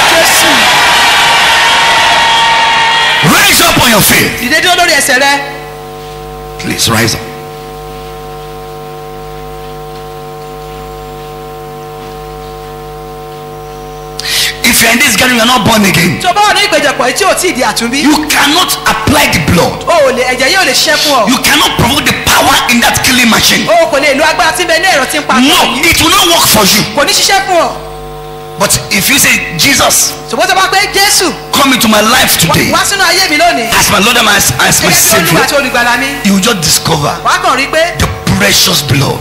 Rise up on your feet. dìde dúró lórí ẹsẹ̀ rẹ Please rise up. You're in this gathering, you're not born again. tó bá wà ní ìpéjọpọ̀ yìí tí ò tí ì di àtúnbí You cannot apply the blood. o ò lè ẹ̀jẹ̀ yóò lè fún ọ You cannot provoke the power in that killing machine. o kò lè lo agbára tí ń bẹ ní ẹ̀rọ tí ń pa No, it will not work for you. kò ní ṣiṣẹ́ fún ọ But if you say, Jesus, come into my life today as my Lord and my, as my Savior, you will just discover the precious blood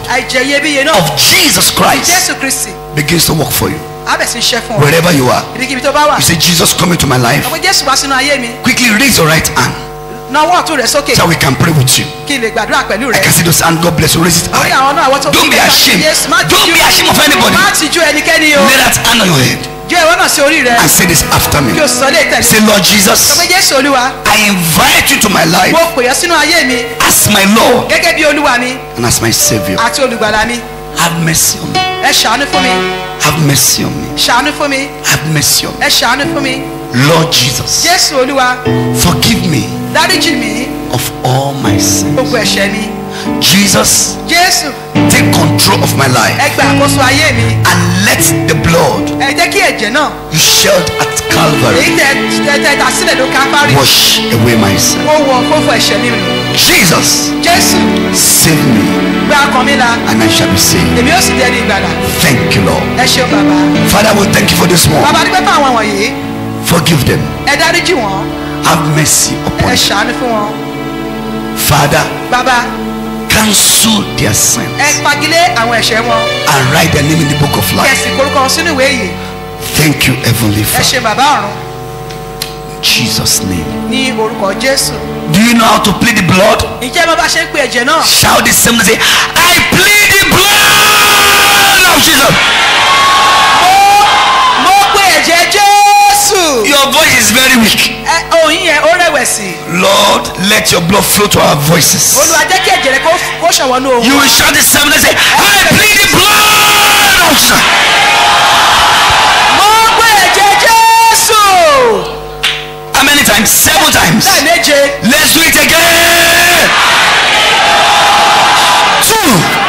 of Jesus Christ begins to work for you. Á bẹ̀ sí ṣiṣẹ́ fún ọ Wherever you are, ibikíbi tó bá wà you say, Jesus, come into my life. ọmọ jésù wá sínú ayé mi Quickly raise your right hand nawọ́ ọ̀tún rẹ sókè so we can pray with you. kí n lè gbàdúrà pẹ̀lú I can see those hands. God bless you. Raise it orí high. àwọn náà àwọn tó Don't be ashamed. Don't be ashamed of anybody. má ti ju ẹnikẹ́ni o Lay that hand on your head ju ẹ̀wọ́n náà sí orí rẹ and say this after me. kí o sọ lé tẹ̀lé Say, Lord sọ Jesus, pé jésù olúwa I invite you to my life mo pè ọ́ sínú ayé mi as my Lord gẹ́gẹ́ bí olúwa mi and as my Savior. àti olùgbàlà mi Have mercy on me. Ṣàánú fún mi Have mercy on me. ṣàánú fún mi Have mercy on me. ẹ ṣàánú fún mi Lord Jesus, jésù olúwa. Forgive me dáríjì mi of all my sins. gbogbo ẹ̀ṣẹ̀ mi. Jesus, jésù. take control of my life. Ẹ gba àkóso ayé mi. And let the blood ẹ jẹ́ kí ẹ̀jẹ̀ náà. you shed at Calvary tẹ tẹ tẹ dà sílẹ̀ ló káfárì wash away my sin. ó wọ fófó ẹ̀ṣẹ̀ mi nù Jesus, jésù save me and I shall be saved. Thank you, Lord. Father, we thank you for this morning. Forgive them. Have mercy upon them. Father, bàbá cancel their sins and write their name in the book of life. Thank you, Heavenly Father. Jesus' name. ní orúkọ jésù Do you know how to plead the blood? ǹjẹ́ bá bá ṣe ń pe ẹ̀jẹ̀ náà Shout this same say, I plead the blood of Jesus. mo pe ẹ̀jẹ̀ jésù Your voice is very weak. ẹ ohun yẹn ó rẹ̀wẹ̀sì Lord, let your blood flow to our voices. olúwa jẹ́ kí ẹ̀jẹ̀ rẹ kó kó ṣọ̀wọ́n ní ohun You will shout seven and say, I plead the blood a How many times? Seven times. Let's do it again. Two.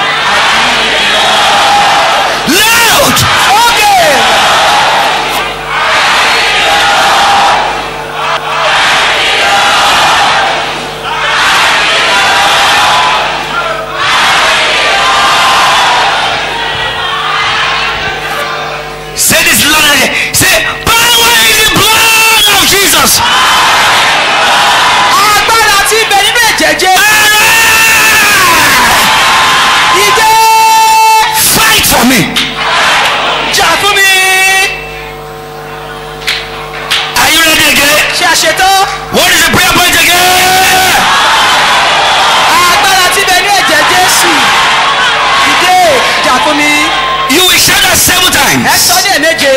Ẹ sọ ní ẹ̀méje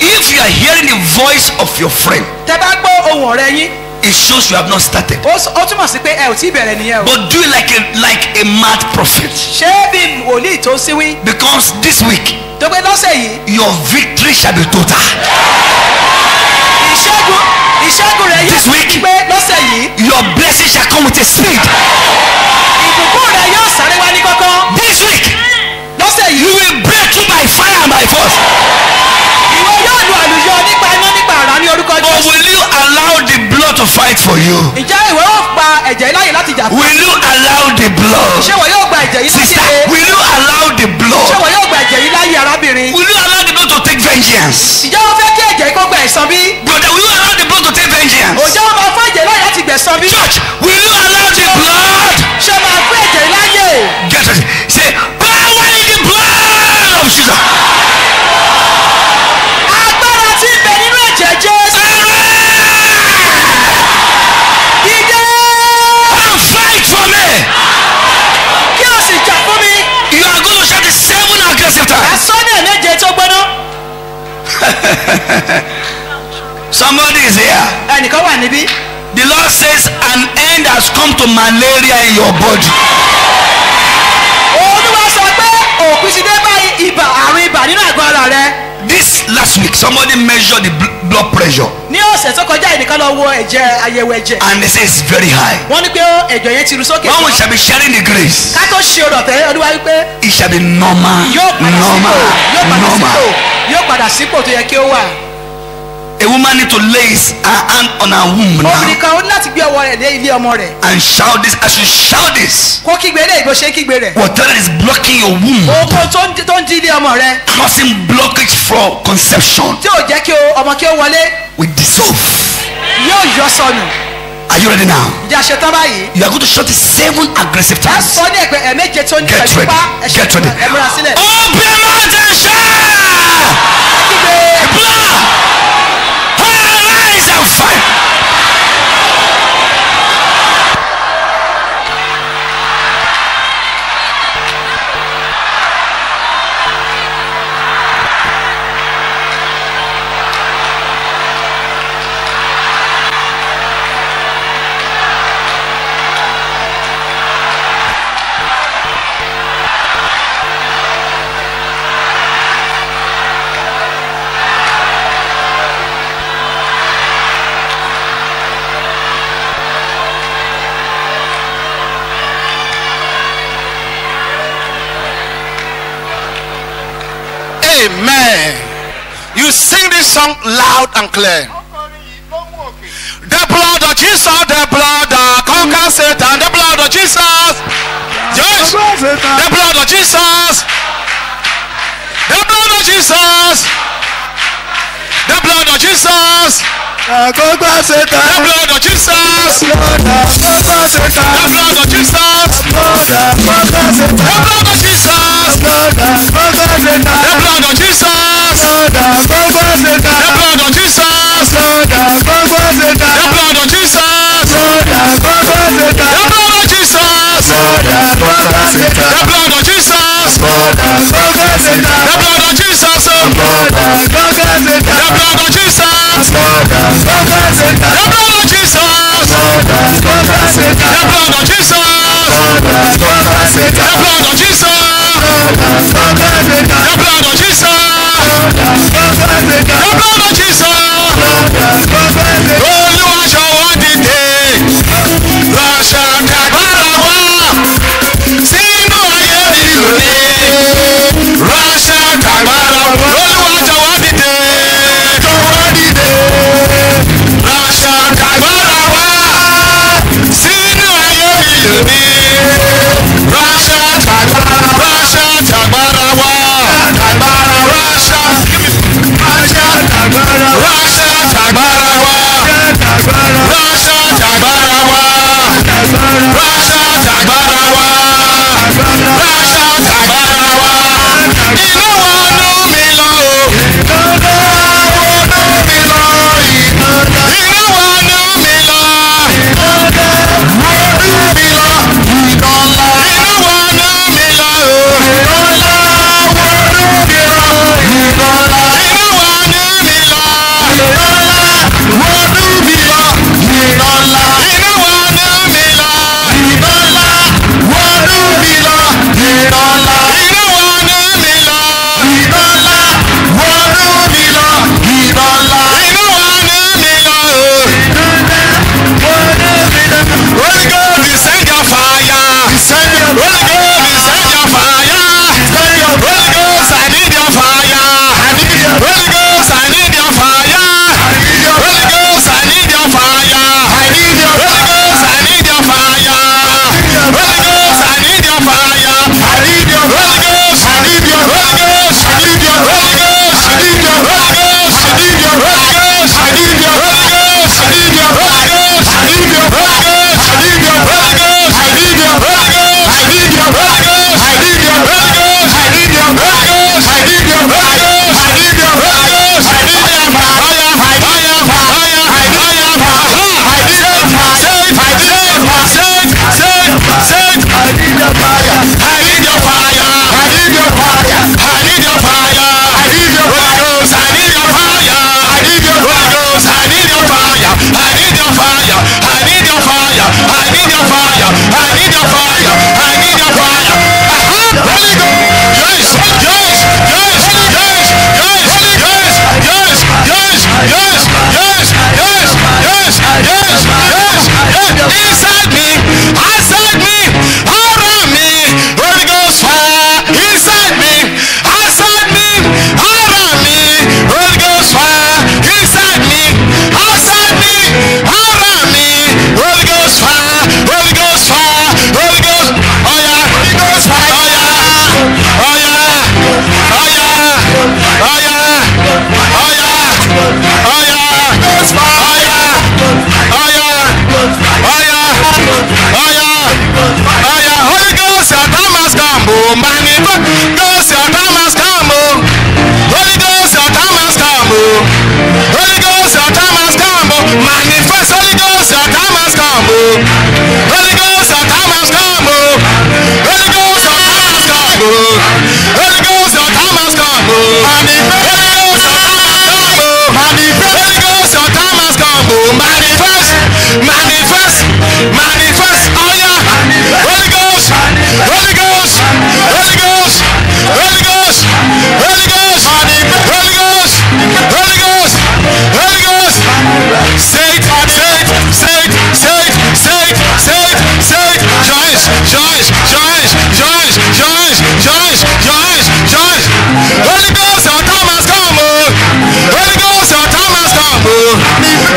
If you are hearing the voice of your friend, tẹ bá gbọ́ ohun ọ̀rẹ́ yín it shows you have not started. ó túmọ̀ sí pé ẹ ò tí ì bẹ̀rẹ̀ nìyẹn o But do it like a like a mad prophet. ṣé bí wòlíì tó síwí Because this week tó pé lọ́sẹ̀ yìí your victory shall be total. ìṣẹ́gun ìṣẹ́gun rẹ̀ This yóò week. pé lọ́sẹ̀ yìí Your blessing shall come with a speed. ìbùkún rẹ̀ yóò sáré wá ní kọ́kọ́ This week lọ́sẹ̀ you yìí will break through by fire and by force. ìwọ yóò lu àlùyọ nípa iná nípa àrá ní orúkọ Or jésù will you allow the blood to fight for you? ǹjẹ́ ìwọ yóò gba ẹ̀jẹ̀ láyè láti jà fún Will you allow the blood? ṣé ìwọ yóò gba ẹ̀jẹ̀ yìí láti Sister, will you allow the ṣé blood? ìwọ yóò gba ẹ̀jẹ̀ yìí láyè arábìnrin Will you allow the blood to take vengeance? ǹjẹ́ wọ́n fẹ́ kí ẹ̀jẹ̀ yìí kó gba ẹ̀san bí Brother, will you allow the blood to take vengeance? òjò máa fún ẹ̀jẹ̀ láyè láti gbẹ̀san bí Church, will you allow the blood? ṣé máa fún ẹ̀jẹ̀ yìí Get it. Say, agbára tí bẹ nínú ẹ̀jẹ̀ jésù. Dídé And fight for me. kí o sì jà fún mi. You are going to shout the seven tó gbóná. Somebody is here. ẹnìkan wà níbí. The Lord says an end has come to malaria in your body. olúwa sọ pé òpin ti dé ibà àrùn ibà nínú àgọ́ ara rẹ This last week, somebody measured the bl- blood pressure ní ọ̀sẹ̀ tó kọjá ẹnìkan lọ wo ẹ̀jẹ̀ àyẹ̀wò ẹ̀jẹ̀ and they say it's very high. wọ́n ní pé ẹ̀jẹ̀ yẹn ti ru sókè When we shall be sharing the grace, ká tó ṣe ọ̀rọ̀ tẹ́ olúwa wípé it shall be normal. Normal. Normal. yóò padà sípò tó yẹ kí ó wà A woman need to his her hand on her womb obìnrin now kan ó ní láti gbé ọwọ́ rẹ̀ lé ilé ọmọ rẹ̀ and shout this. As you shout this, kó kígbe lé ìbò ṣe kígbe rẹ̀ whatever is blocking your womb, oko tó ń tó ń di ilé ọmọ rẹ̀ causing blockage for conception, tí ò jẹ́ kí ọmọ kí ó wọlé will dissolve. yóò yọ sọnù Are you ready now? ìdí àṣetán báyìí You are going to shout it seven aggressive ẹ times. sọ ní ẹgbẹ ẹ̀méje tó ní pẹ̀lú pa ẹ̀ṣẹ̀ Get ready. ẹ múra sílẹ̀ Open shout! Blood! fire! Song loud and clear. The blood of Jesus, the blood that conquers Satan, the blood of Jesus. Yes. The blood of Jesus. The blood of Jesus. The blood of Jesus. Àkókò The ṣetán. blood of Jesus. Lọ́dà àkókò ṣetán. The blood of Jesus. Lọ́dà àkókò The ṣetán. blood of Jesus. Lọ́dà àkókò ṣetán. The blood of Jesus. Lọ́dà àkókò ṣetán. The blood of Jesus. Lọ́dà àkókò ṣetán. The blood of Jesus. Lọ́dà àkókò ṣetán. The blood of Jesus. Lọ́dà àkókò ṣetán. The blood of Jesus. Lọ́dà àkókò ṣetán. The blood of Jesus. the blood of Jesus. Of Jesus. Of Jesus. Of Jesus. Of Jesus. Of Jesus.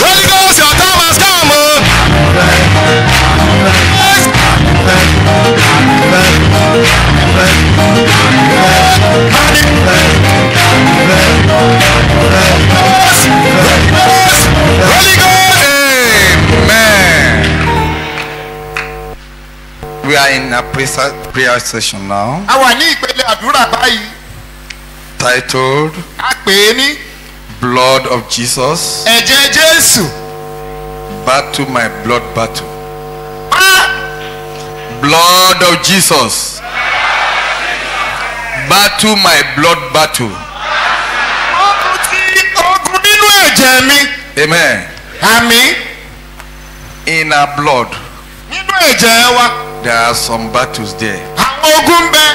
Holy Ghost, your time has come. Oh. Holy Ghost, Amen. We are in a prayer session now. A wà ní ìpele àdúrà báyìí. Titled. A é ní. Blood of Jesus. ẹ̀jẹ̀ jésù Battle my blood battle. bá Blood of Jesus. Battle my blood battle. ogun tí ogun nínú ẹ̀jẹ̀ mi Amen. àmì In our blood, nínú ẹ̀jẹ̀ wa there are some battles there. àwọn ogun bẹ.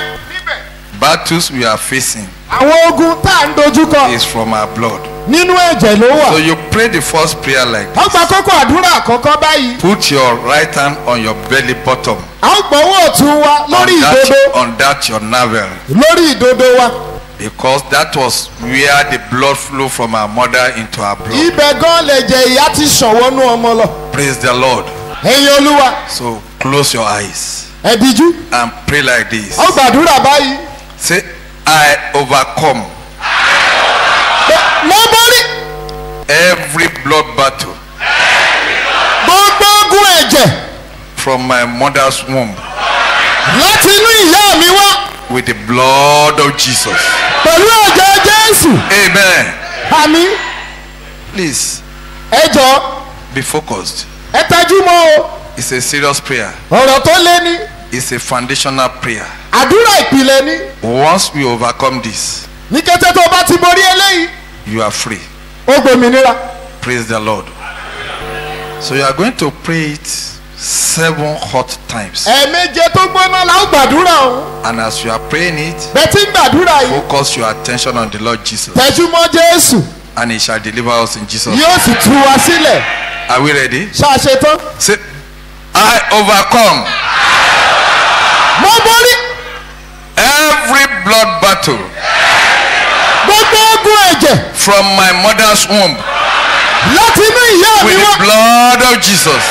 Battles we are facing àwọn ogun tá à ń dojúkọ is from our blood. Nínú ẹ̀jẹ̀ ló wà. So you pray the first prayer like wọ́n gba kókó àdúrà àkọ́kọ́ báyìí. put your right hand on your belly bottom. a ó gbọ́wọ́ ọ̀tún wa lórí ìdodo on that your navel. lórí ìdodo wa. Because that was where the blood flow from our mother into our blood. ibẹ̀ gan lẹ̀jẹ̀ ìyá ti ṣọ̀wọ́nú ọmọ lọ. Praise the Lord. ẹ̀yin olúwa So close your eyes ẹ̀díjú. and pray like this. ó gbàdúrà báyìí. Say, I overcome Borí every blood battle gbogbo ogun ẹ̀jẹ̀ from my mother's womb láti inú ìyá mi wá with the blood of Jesus. pẹ̀lú ẹ̀jẹ̀ jésù. Amen. àmì Please ẹ jọ be focused. ẹ tẹjú mọ́ o. It's a serious prayer. ọ̀rọ̀ tó lé ní It's a foundational prayer. àdúrà ìpìlẹ̀ ní. Once we overcome this, ní kété tó bá ti borí eléyìí you are free. ó gbòmìnira. Praise the Lord. So you are going to pray it seven hot times. ẹ̀ẹ̀méje tó gbóná la ó gbàdúrà o. And as you are praying it, bẹ́ẹ̀ tí ń gbàdúrà yìí focus your attention on the Lord Jesus. tẹjú mọ́ jésù And he shall deliver us in Jesus. yóò sì tú wa sílẹ̀ Are we ready? ṣáṣe tán. Say, I overcome mo borí every blood battle gbogbo ogun ẹ̀jẹ̀ from my mother's womb. láti inú ìyá mi with wá. the blood of Jesus.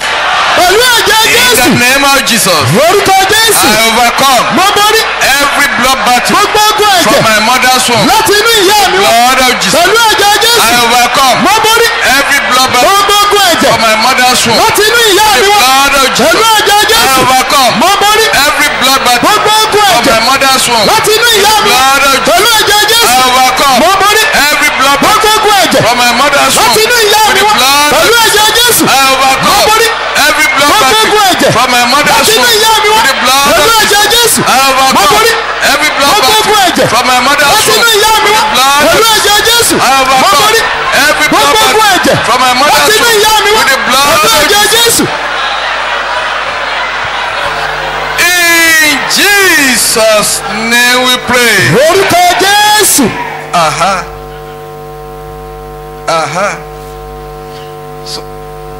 pẹ̀lú ẹ̀jẹ̀ In jésù. the name of Jesus, orúkọ jésù. I overcome mo borí. every blood battle gbogbo ogun from ẹ̀jẹ̀ my mother's womb. láti inú ìyá mi wá. Blood of Jesus. pẹ̀lú ẹ̀jẹ̀ I jésù. overcome mo borí. every blood battle gbogbo ogun ẹ̀jẹ̀ from my mother's womb. láti inú ìyá The mi wá. blood of Jesus. pẹ̀lú ẹ̀jẹ̀ I jésù. overcome mo borí. every blood battle gbogbo ogun from ẹ̀jẹ̀ my mother's womb. láti inú ìyá mi wá. Blood of pẹ̀lú ẹ̀jẹ̀ I jésù overcome mo borí every blood gbogbo battle ogun ẹ̀jẹ̀ from my mother's womb. láti inú ìyá With mi the wá blood pẹ̀lú of ẹ̀jẹ̀ jésù I overcome borí every blood battle ogun ẹ̀jẹ̀ from my mother's láti inú womb. ìyá mi wá With the blood pẹ̀lú of ẹ̀jẹ̀ jésù I overcome borí every blood gbogbo ogun battle ẹ̀jẹ̀ from my mother's láti womb. inú ìyá mi wá With the blood pẹ̀lú of ẹ̀jẹ̀ jésù I mo overcome borí every blood gbogbo ogun battle ẹ̀jẹ̀ from my mother's láti inú womb. ìyá mi wá With the blood pẹ̀lú ẹ̀jẹ̀ jésù In Jesus' name we pray. orúkọ jésù Aha. Aha. So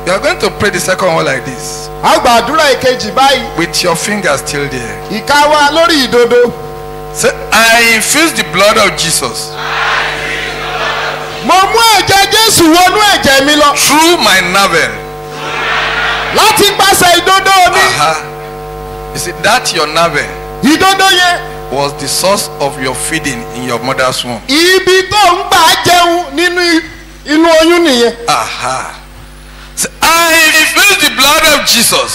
you are going to pray the second one like this. a gba àdúrà ìkejì báyìí With your fingers still there. ìka wa lórí ìdodo Say, I infuse the blood of Jesus mo mú ẹ̀jẹ̀ jésù wọnú ẹ̀jẹ̀ mi lọ through my navel. láti pàṣẹ ìdodo mi. You see, that your navel ìdodo yẹn was the source of your feeding in your mother's womb. ibi tó ń gbà jẹun nínú inú oyún nìyẹn. Aha. I infuse the blood of Jesus.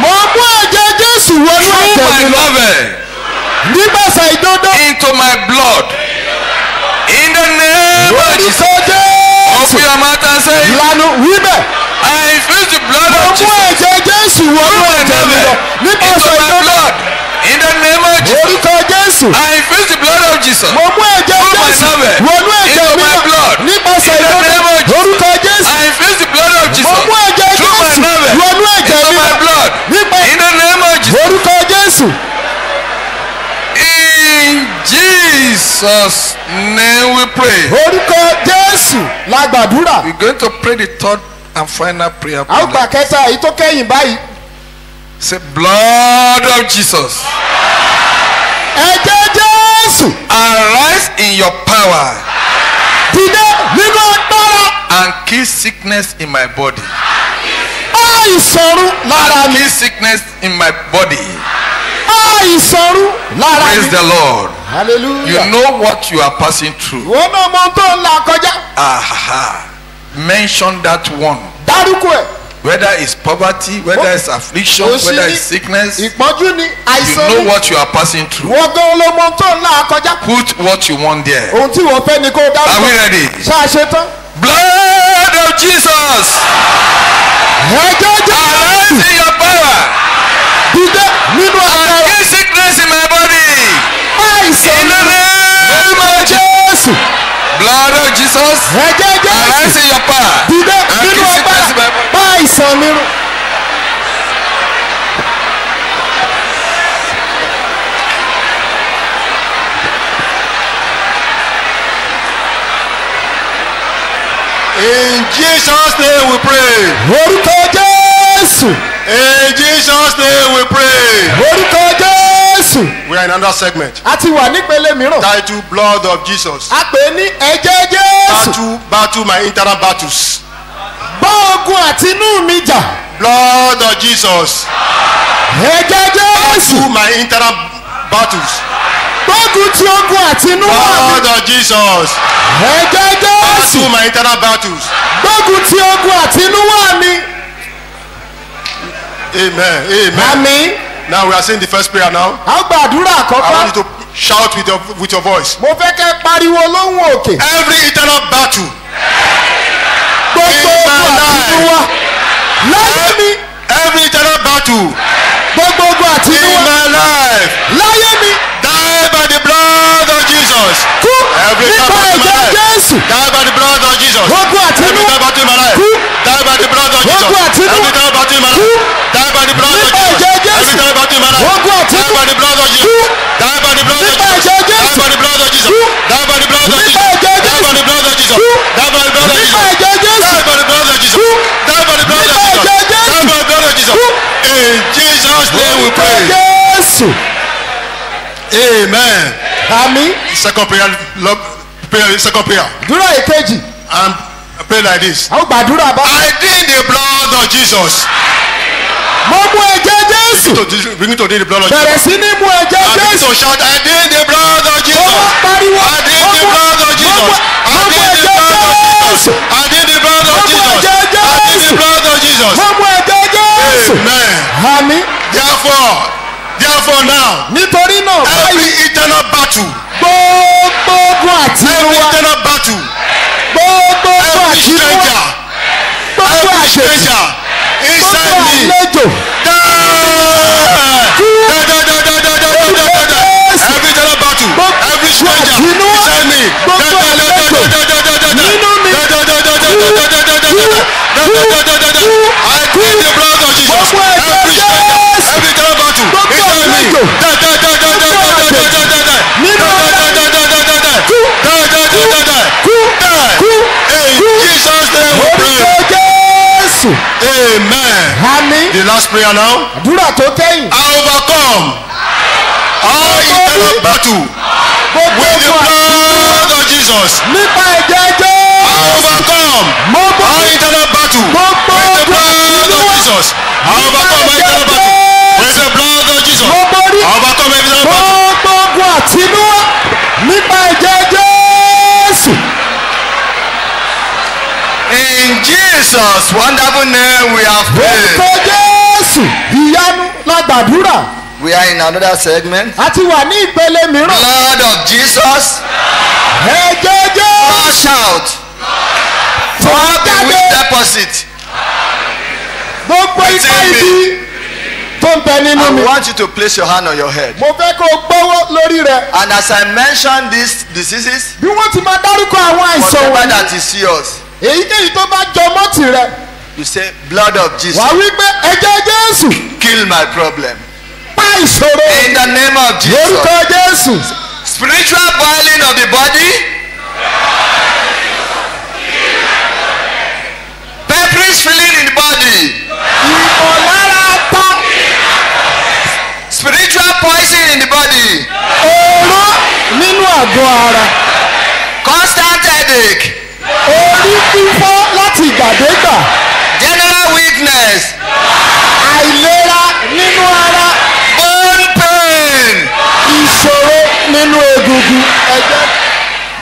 Mo mú ẹ̀jẹ̀ jésù wọnú ẹ̀jẹ̀ mi lọ. nípasẹ̀ ìdodo. Into my blood. In the name of Jesus. mouth and say, ìlànà wíbẹ̀ I infuse the blood mo of mú Jesus. ẹ̀jẹ̀ jésù wọnú ẹ̀jẹ̀ mi lọ. nípasẹ̀ my ìdodo. blood. In the name of Jesus. orúkọ jésù. I infuse the blood of Jesus. Mo mú ẹ̀jẹ̀ jésù. wọnú ẹ̀jẹ̀ mi blood. nípasẹ̀ In the name ìdodo of Jesus. orúkọ jésù. I infuse the blood of Jesus. Mo mú ẹ̀jẹ̀ jésù. wọnú ẹ̀jẹ̀ mi my lọ blood. nípa In the name of Jesus. orúkọ jésù. In Jesus' name we pray. orúkọ jésù. La gbàdúrà We're going to pray the third and final prayer. a ó gbà kẹta èyí tó kẹ́yìn báyìí Say, blood of Jesus, ẹ̀jẹ̀ jésù arise in your power dìde nínú agbára and kill sickness in my body. àìsọ̀run lára And mi kill sickness in my body. àìsọ̀run lára Praise mi the Lord. You hallelujah know what you are passing through. wọn mọ ohun tó ń là kọjá Aha. Mention that one. dárúkọ ẹ̀ whether it's poverty whether it's affliction Ó sì whether ní it's sickness you ìpọ́njú ni àìsàn know ni. what you are passing through. Wọ́n gan ló mọ ohun tó ń là kọjá put what you want there. Ohun tí wọ́n fẹ́ ni kó o are we dárúkọ ready? Ṣáà ṣe tán. blood of jesus. Ẹjọ́ jẹ́. Arise in your power. Dídé nínú agbára. Against sickness in my body. Àìsàn in the nínú name of jesus jésù. Blood of jesus ẹjọ́ arise jésù in your power dídé nínú against sickness in my agbára body. àìsàn nínú. In Jesus' name we pray. orúkọ jésù In Jesus' name we pray. orúkọ jésù We are in another segment. a ti wà nípele mìíràn Title Blood of Jesus. a pè é ní ẹ̀jẹ̀ jésù Battle, battle my internal battles. bá ogun àtinú mi jà Blood of Jesus. ẹ̀jẹ̀ jésù To my internal battles. Gbógun ti ogun àtinú wà mí Blood of Jesus. ẹ̀jẹ̀ jésù To my internal battles. gbógun ti ogun àtinú wà mí Amen. Amen. àmì Now we are saying the first prayer now. a ó gbàdúrà I àkọ́kọ́ want you to shout with your with your voice. mo fẹ́ kẹ́ pariwo lóhùn òkè Every internal battle. gbogbo ogun my àtinú wà láyé mi Every internal battle gbogbo ogun àtinú in my life. láyé mi by the blood of Jesus. kú nípa ẹ̀jẹ̀ die. jésù Die by the blood of Jesus. Àtinú. Every time battle in my life. Kú. Die by the blood of Jesus. Àtinú. Every time battle in my Kú. Die by the blood of Nípa Jesus. ẹ̀jẹ̀ Jésù. Every time battle in my life. Àtinú. Die by the blood of Jesus. Kú. Die by the blood of Nípa Jesus. ẹ̀jẹ̀ Jésù. Die by the blood of Jesus. Kú. Die by the blood of Nípa Jesus. Die by the blood of Jesus. Kú. Die by the blood of nípa Jesus. ẹ̀jẹ̀ jésù Die by the blood of Jesus. Kú. Die by the blood of Nípa Jesus. ẹ̀jẹ̀ Jésù. Die by the blood of Jesus. In Jesus' name we pray. jésù Amen. àmì Second prayer, love, prayer, second prayer. dúró èkejì And pray like this. a ó gbàdúrà bá I drink the blood of Jesus. mo mú ẹ̀jẹ̀ jésù To dis- Begin to the blood of bẹ̀rẹ̀ Jesus. sí ní mú ẹ̀jẹ̀ And begin jésù to shout, I drink the blood of Jesus. wá pariwo I drink mo the blood of mo Jesus. mo the ẹ̀jẹ̀ blood of jésù Jesus. I drink the blood of Mo mú Jesus. ẹ̀jẹ̀ I drink Jésù. the blood of Jesus. mo mú ẹ̀jẹ̀ jésù Amen. àmì Therefore, therefore now, nítorí náà every báyìí eternal battle, gbogbo ogun àtinú every wa eternal battle, gbogbo ogun every àtinú wa stranger, gbogbo every àṣejù inside gbogbo àlejò Every eternal battle, every stranger beside me. I plead the blood of Amen. àmì The last prayer now. àdúrà tó kẹ́yìn I overcome all eternal battle with the blood of Jesus. nípa ẹ̀jẹ̀ I jésù overcome all eternal battle with the blood of Jesus. I overcome all eternal battle with the blood of Jesus. I overcome every eternal battle. gbogbo àtinúwá nípa In Jesus' wonderful name we have orúkọ jésù ìyanu la gbàdúrà. We are in another segment. a ti wà ní ìpele mìíràn. Blood of Jesus, ẹ̀jẹ̀ jésù rush out for the weak deposit. gbogbo me. ibi tó ń bẹ nínú I mi. want you to place your hand on your head. mo fẹ́ kó o gbọ́wọ́ lórí rẹ̀. And as I mention these diseases, bí wọ́n ti máa dárúkọ àwọn àìsàn whatever wọ̀nyí. that is yours, èyíkéyìí tó bá jọ mọ́tì rẹ̀ you say, Blood of Jesus, wàá wí pé ẹ̀jẹ̀ jésù kill my problem. pa ìṣòro In the name of Jesus. lórúkọ jésù Spiritual boiling of the body. Pepperish feeling in the body. ìmọ̀lára ta Spiritual poison in the body. òórọ́ nínú àgọ́ ara Constant headache orí fífọ́ láti ìgbàdégbà. general weakness. àìlera nínú ara. bone pain. ìṣòro nínú egungun ẹ̀jẹ̀.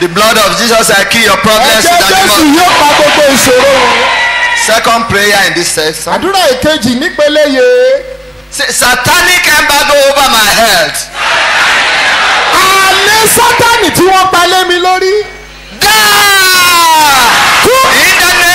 the blood of Jesus I kill your problems. ẹ̀jẹ̀ Jésù yóò pa gbogbo ìṣòro second prayer in this section. àdúrà èkejì nípele yẹn. satanic embargo over my health. àlè sátánì tí wọ́n pa lé mi lórí. dáa.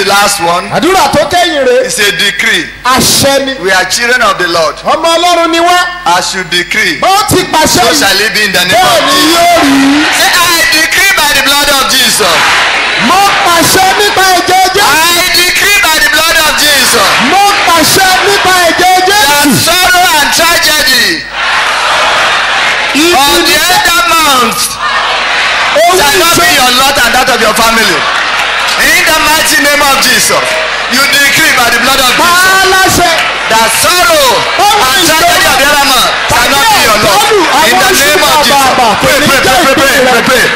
the last one. àdúrà tó kẹ́yìn rè. it's a decree. àṣẹ ni. we are children of the Lord. ọmọ Ọlọ́run ni wá. as you decree. bó ti pàṣẹ yìí. so shall it be in the name of Jesus. bẹ́ẹ̀ say I decree by the blood of Jesus. mo pàṣẹ nípa ẹ̀jẹ̀ Jésù. I decree by the blood of Jesus. mo pàṣẹ nípa ẹ̀jẹ̀ Jésù. that sorrow and tragedy. on the end of the month. owó ìṣe. shall not be your lot and that of your family. In the mighty name of Jesus, you decree by the blood of Jesus that sorrow and tragedy of the other man cannot be your lot. In the name of Jesus, pray, pray, pray, pray, pray, pray.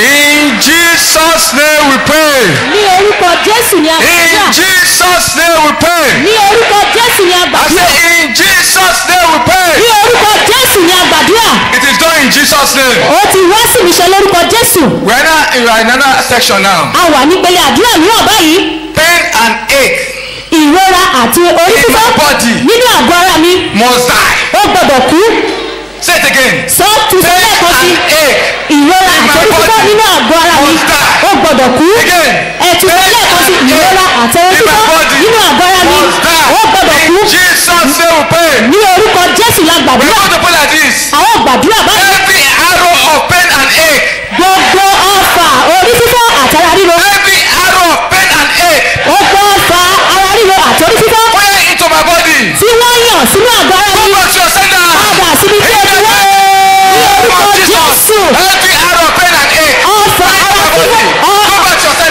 In Jesus name we pray. Ní orúkọ Jésù ni a gbàdúrà. In Jesus name we pray. Ní orúkọ Jésù ni a gbàdúrà. I say in Jesus name we pray. Ní orúkọ Jésù ni a gbàdúrà. It is done in Jesus name. Ó ti wá sí mi ṣe lórúkọ Jésù. We are now in another section now. A wà nípele àdúrà mìíràn báyìí. Pain and ache. Ìrora àti orí fífọ́. In my body. Nínú àgọ́ ara mi. Must die. Ó gbọ́dọ̀ kú say it again. sọ tu sílẹ̀ kan sí ìrora àtẹ̀wéṣúgbọ́ nínú àgọ́ ara mi ó gbọ́dọ̀ kú ẹ̀ tu sílẹ̀ kan sí ìrora àtẹ̀wéṣúgbọ́ nínú àgọ́ ara mi ó gbọ́dọ̀ kú ní orúkọ jésù la gbàdúrà àwọn gbàdúrà báyìí. every arrow of pain and ache. gbogbo ọfà orí fífọ́ àtara ríro. every arrow of pain and ache. gbogbo ọfà ara ríro àtọ́rí fífọ́. wọ́n yẹ into my body. tí wọ́n yàn sínú àgọ́ ara. Every out pain and ache. ọ̀sọ̀ ara sí mi.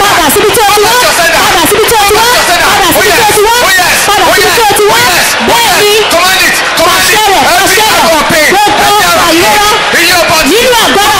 padà síbi tí o ti wá padà síbi tí o ti wá padà síbi tí o ti wá padà síbi tí o ti wá bẹ́ẹ̀ ni àṣẹ rẹ̀ àṣẹ rẹ̀ gbogbo àìlera nínú àgbára.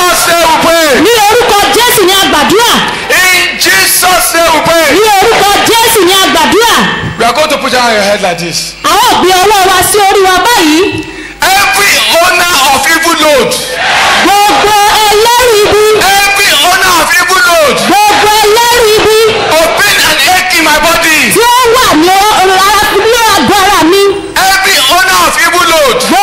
Jesus name we pray. Ní orúkọ Jésù ni a gbàdúrà. In Jesus name we pray. Ní orúkọ Jésù ni a gbàdúrà. We are going to put your head like this. A ó gbé ọwọ́ wa sí orí wa báyìí. Every owner of evil load. Gbogbo ẹlẹ́rìí ibi. Every owner of evil load. Gbogbo ẹlẹ́rìí ibi. Open and egg my body. Tí ó wà ní ọ̀rọ̀ ara mi. Every owner of evil load. Gbogbo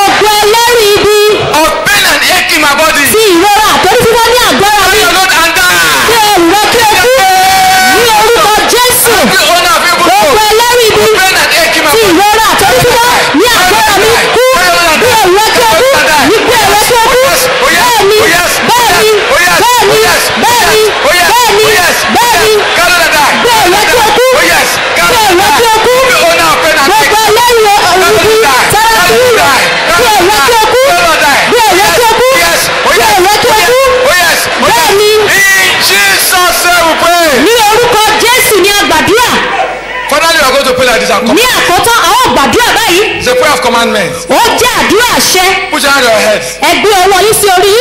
yes. ẹ gbé ọwọ́ yín sí orí.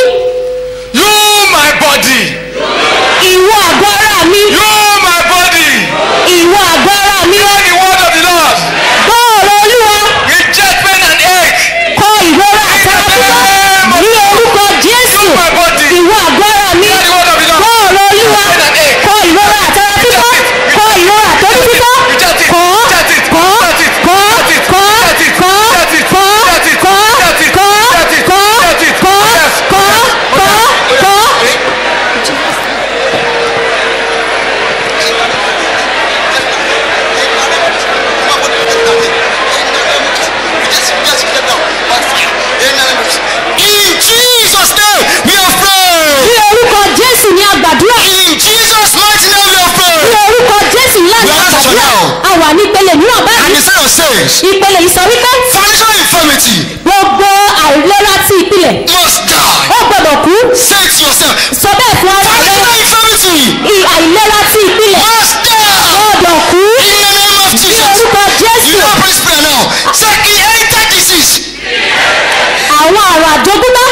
Says ìpele yìí sọ wípé financial infirmity gbogbo àìlera ti ìpìlẹ̀ must die. ó gbọdọ̀ kú Say it yourself. sọ bẹ́ẹ̀ fún ara rẹ Financial infirmity àìlera ti ìpìlẹ̀ must die. gbọdọ̀ kú In the name of ní Jesus. orúkọ You jésù know praise prayer now. Say inherited disease àwọn àrùn àjogúnbá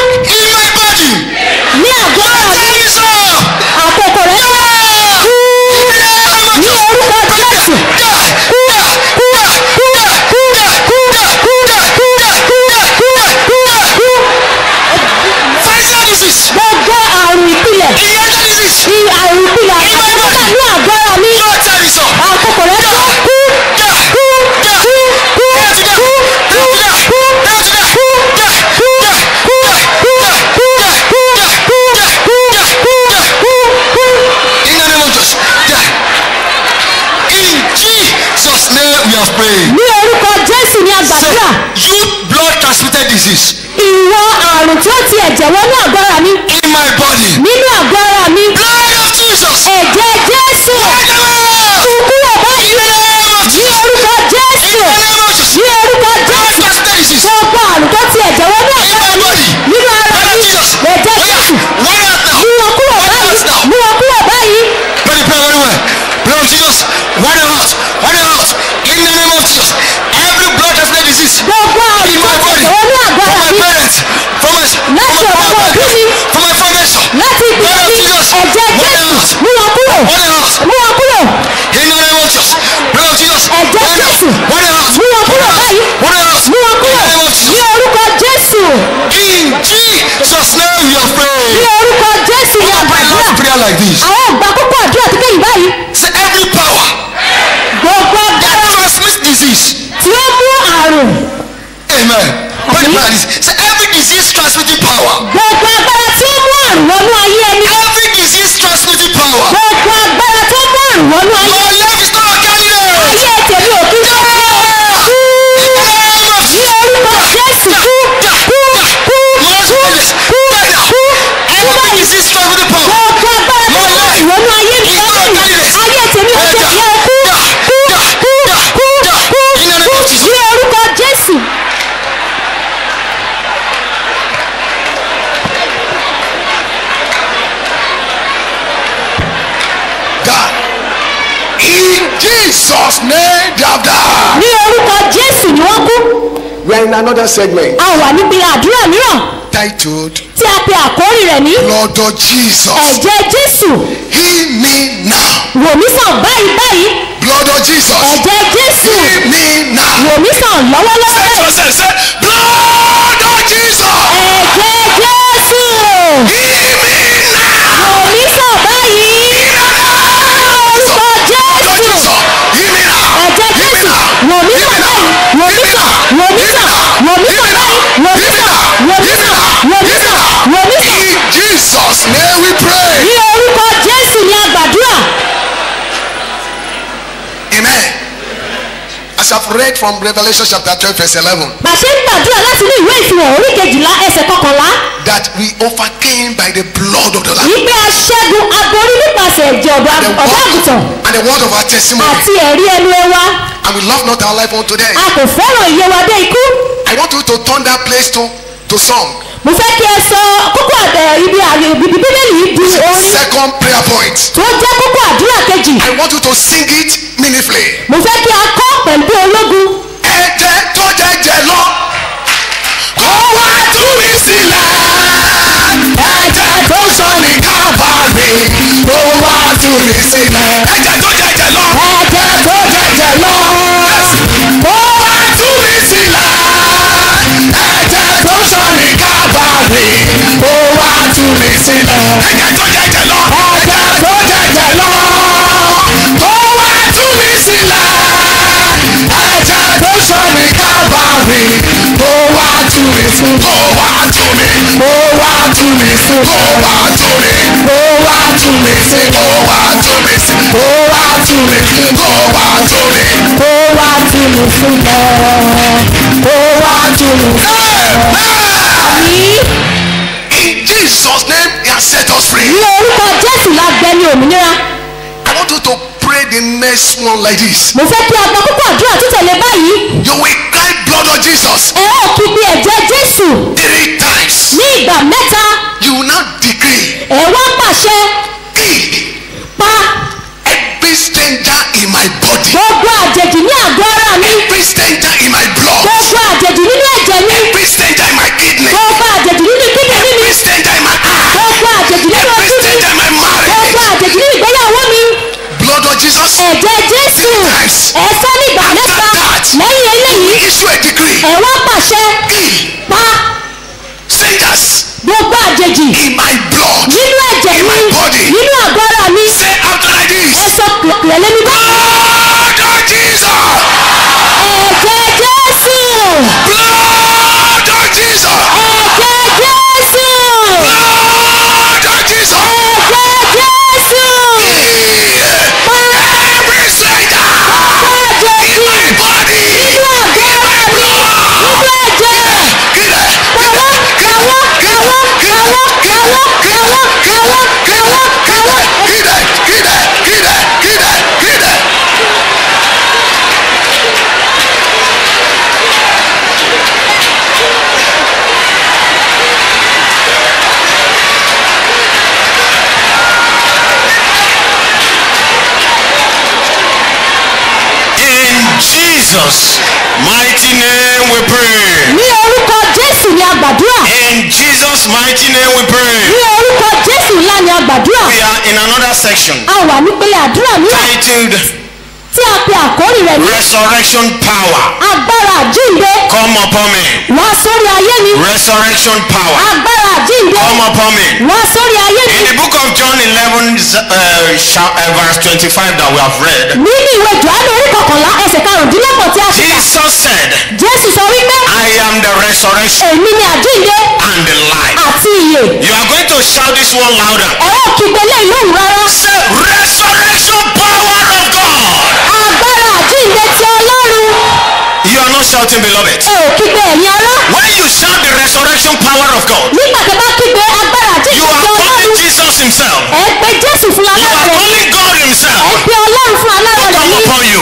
ẹ̀jẹ̀ wọnú àgọ́ ara mi in my body. nínú àgọ́ like this. In another segment a wà níbi àdúrà mìíràn Titled tí a pe àkórí rẹ̀ ní Lord of Jesus. ẹ̀jẹ̀ jésù Heal me now. wò mí sàn báyìí báyìí Blood of Jesus. ẹ̀jẹ̀ jésù Heal me now. wò mí sàn lọ́wọ́lọ́wọ́ báyìí yourself, say, Blood of Jesus. ẹ̀jẹ̀ jésù Heal me now. wò mí sàn báyìí orúkọ jésù. Heal me now. ẹ̀jẹ̀ Heal me jésù wò mí sàn now. báyìí wò mí Heal me sàn now. wò mí Heal sàn me wò mí now. sàn wò mí Heal me sàn now. wò mí Heal me sàn now. wò mí sàn wò mí sàn In Jesus' name we pray. ní orúkọ jésù ni a gbàdúrà. Amen. As I've read from Revelation chapter 12, verse 11, bàṣẹ ń gbàdúrà láti ní ìwé ìfihàn orí kejìlá ẹsẹ̀ kọkànlá that we overcame by the blood of the Lamb. wípé aṣẹ́gun aborí nípasẹ̀ ẹ̀jẹ̀ ọ̀dọ́ àgùntàn and the word of our testimony. àti ẹ̀rí ẹnu ẹwa And we love not our life unto death. a kò fẹ́ràn iye wa dé ikú. I want you to turn that place to, to song. mo fẹ́ kí ẹ sọ kókó àdẹ ibi point. tó jẹ́ kókó àdúrà kejì I want you to sing it meaningfully. mo fẹ́ kí a kọ́ pẹ̀lú ológun Ẹ̀jẹ̀ tó jẹ̀jẹ̀ lọ. Kó wá tú mi sílẹ̀. Ẹ̀jẹ̀ tó sọ ní Calvary. Kó wá tú mi sílẹ̀. Ẹ̀jẹ̀ tó jẹ̀jẹ̀ lọ. ẹ̀jẹ̀ tó jẹ̀jẹ̀ lọ. Kó wá tú mi sílẹ̀. Ẹ̀jẹ̀ tó sọ ní Calvary. Kó wá tú mi sílẹ̀. Ẹ̀jẹ̀ tó jẹ̀jẹ̀ lọ. sí. Ó wá tún mi. Ó wá tún mi sí. Ó wá tún mi sí. Ó wá tún mi sí. Ó wá tún mi. Ó In Jesus' name he has set us free. Ní orúkọ Jésù la gbẹ. I want you to pray the next one like this. You will cry blood of Jesus. ẹ ó kí bí ẹ̀jẹ̀ Jésù. three times. ní ìgbà mẹ́ta. you now decree. ẹ wá pàṣẹ. mighty name we pray. ní orúkọ Jésù ńlá ni a gbàdúrà. we are in another section. a wà nípele àdúrà mìíràn. titled tí a pe àkórí rẹ̀ ní. resurrection power. agbára àjínde. come upon me. wá sórí ayé mi. resurrection power. agbára àjínde. come upon me. wá sórí ayé mi. in the book of John eleven uh, uh verse twenty-five that we have read. nínú ìwé Jòhánù orí ẹsẹ̀ karùndínlọ́gbọ̀n tí a ti. Jesus said. Jésù sọ wípé. I am the resurrection. èmi ni àjínde. and the life. àti ìyè. you are going to shout this one louder. ẹ ó ìlú òwúrọ̀ rárá. say resurrection power. You are not shouting beloved. When you shout the resurrection power of God. You are calling Jesus himself. You are calling God himself. To come upon you.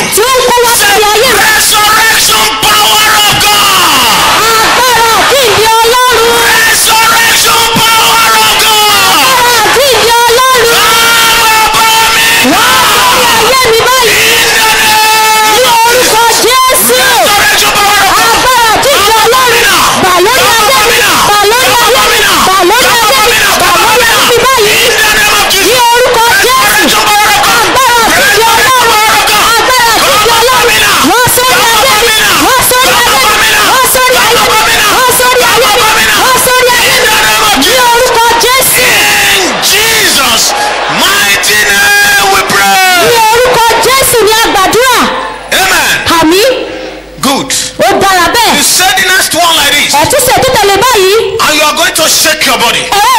your body.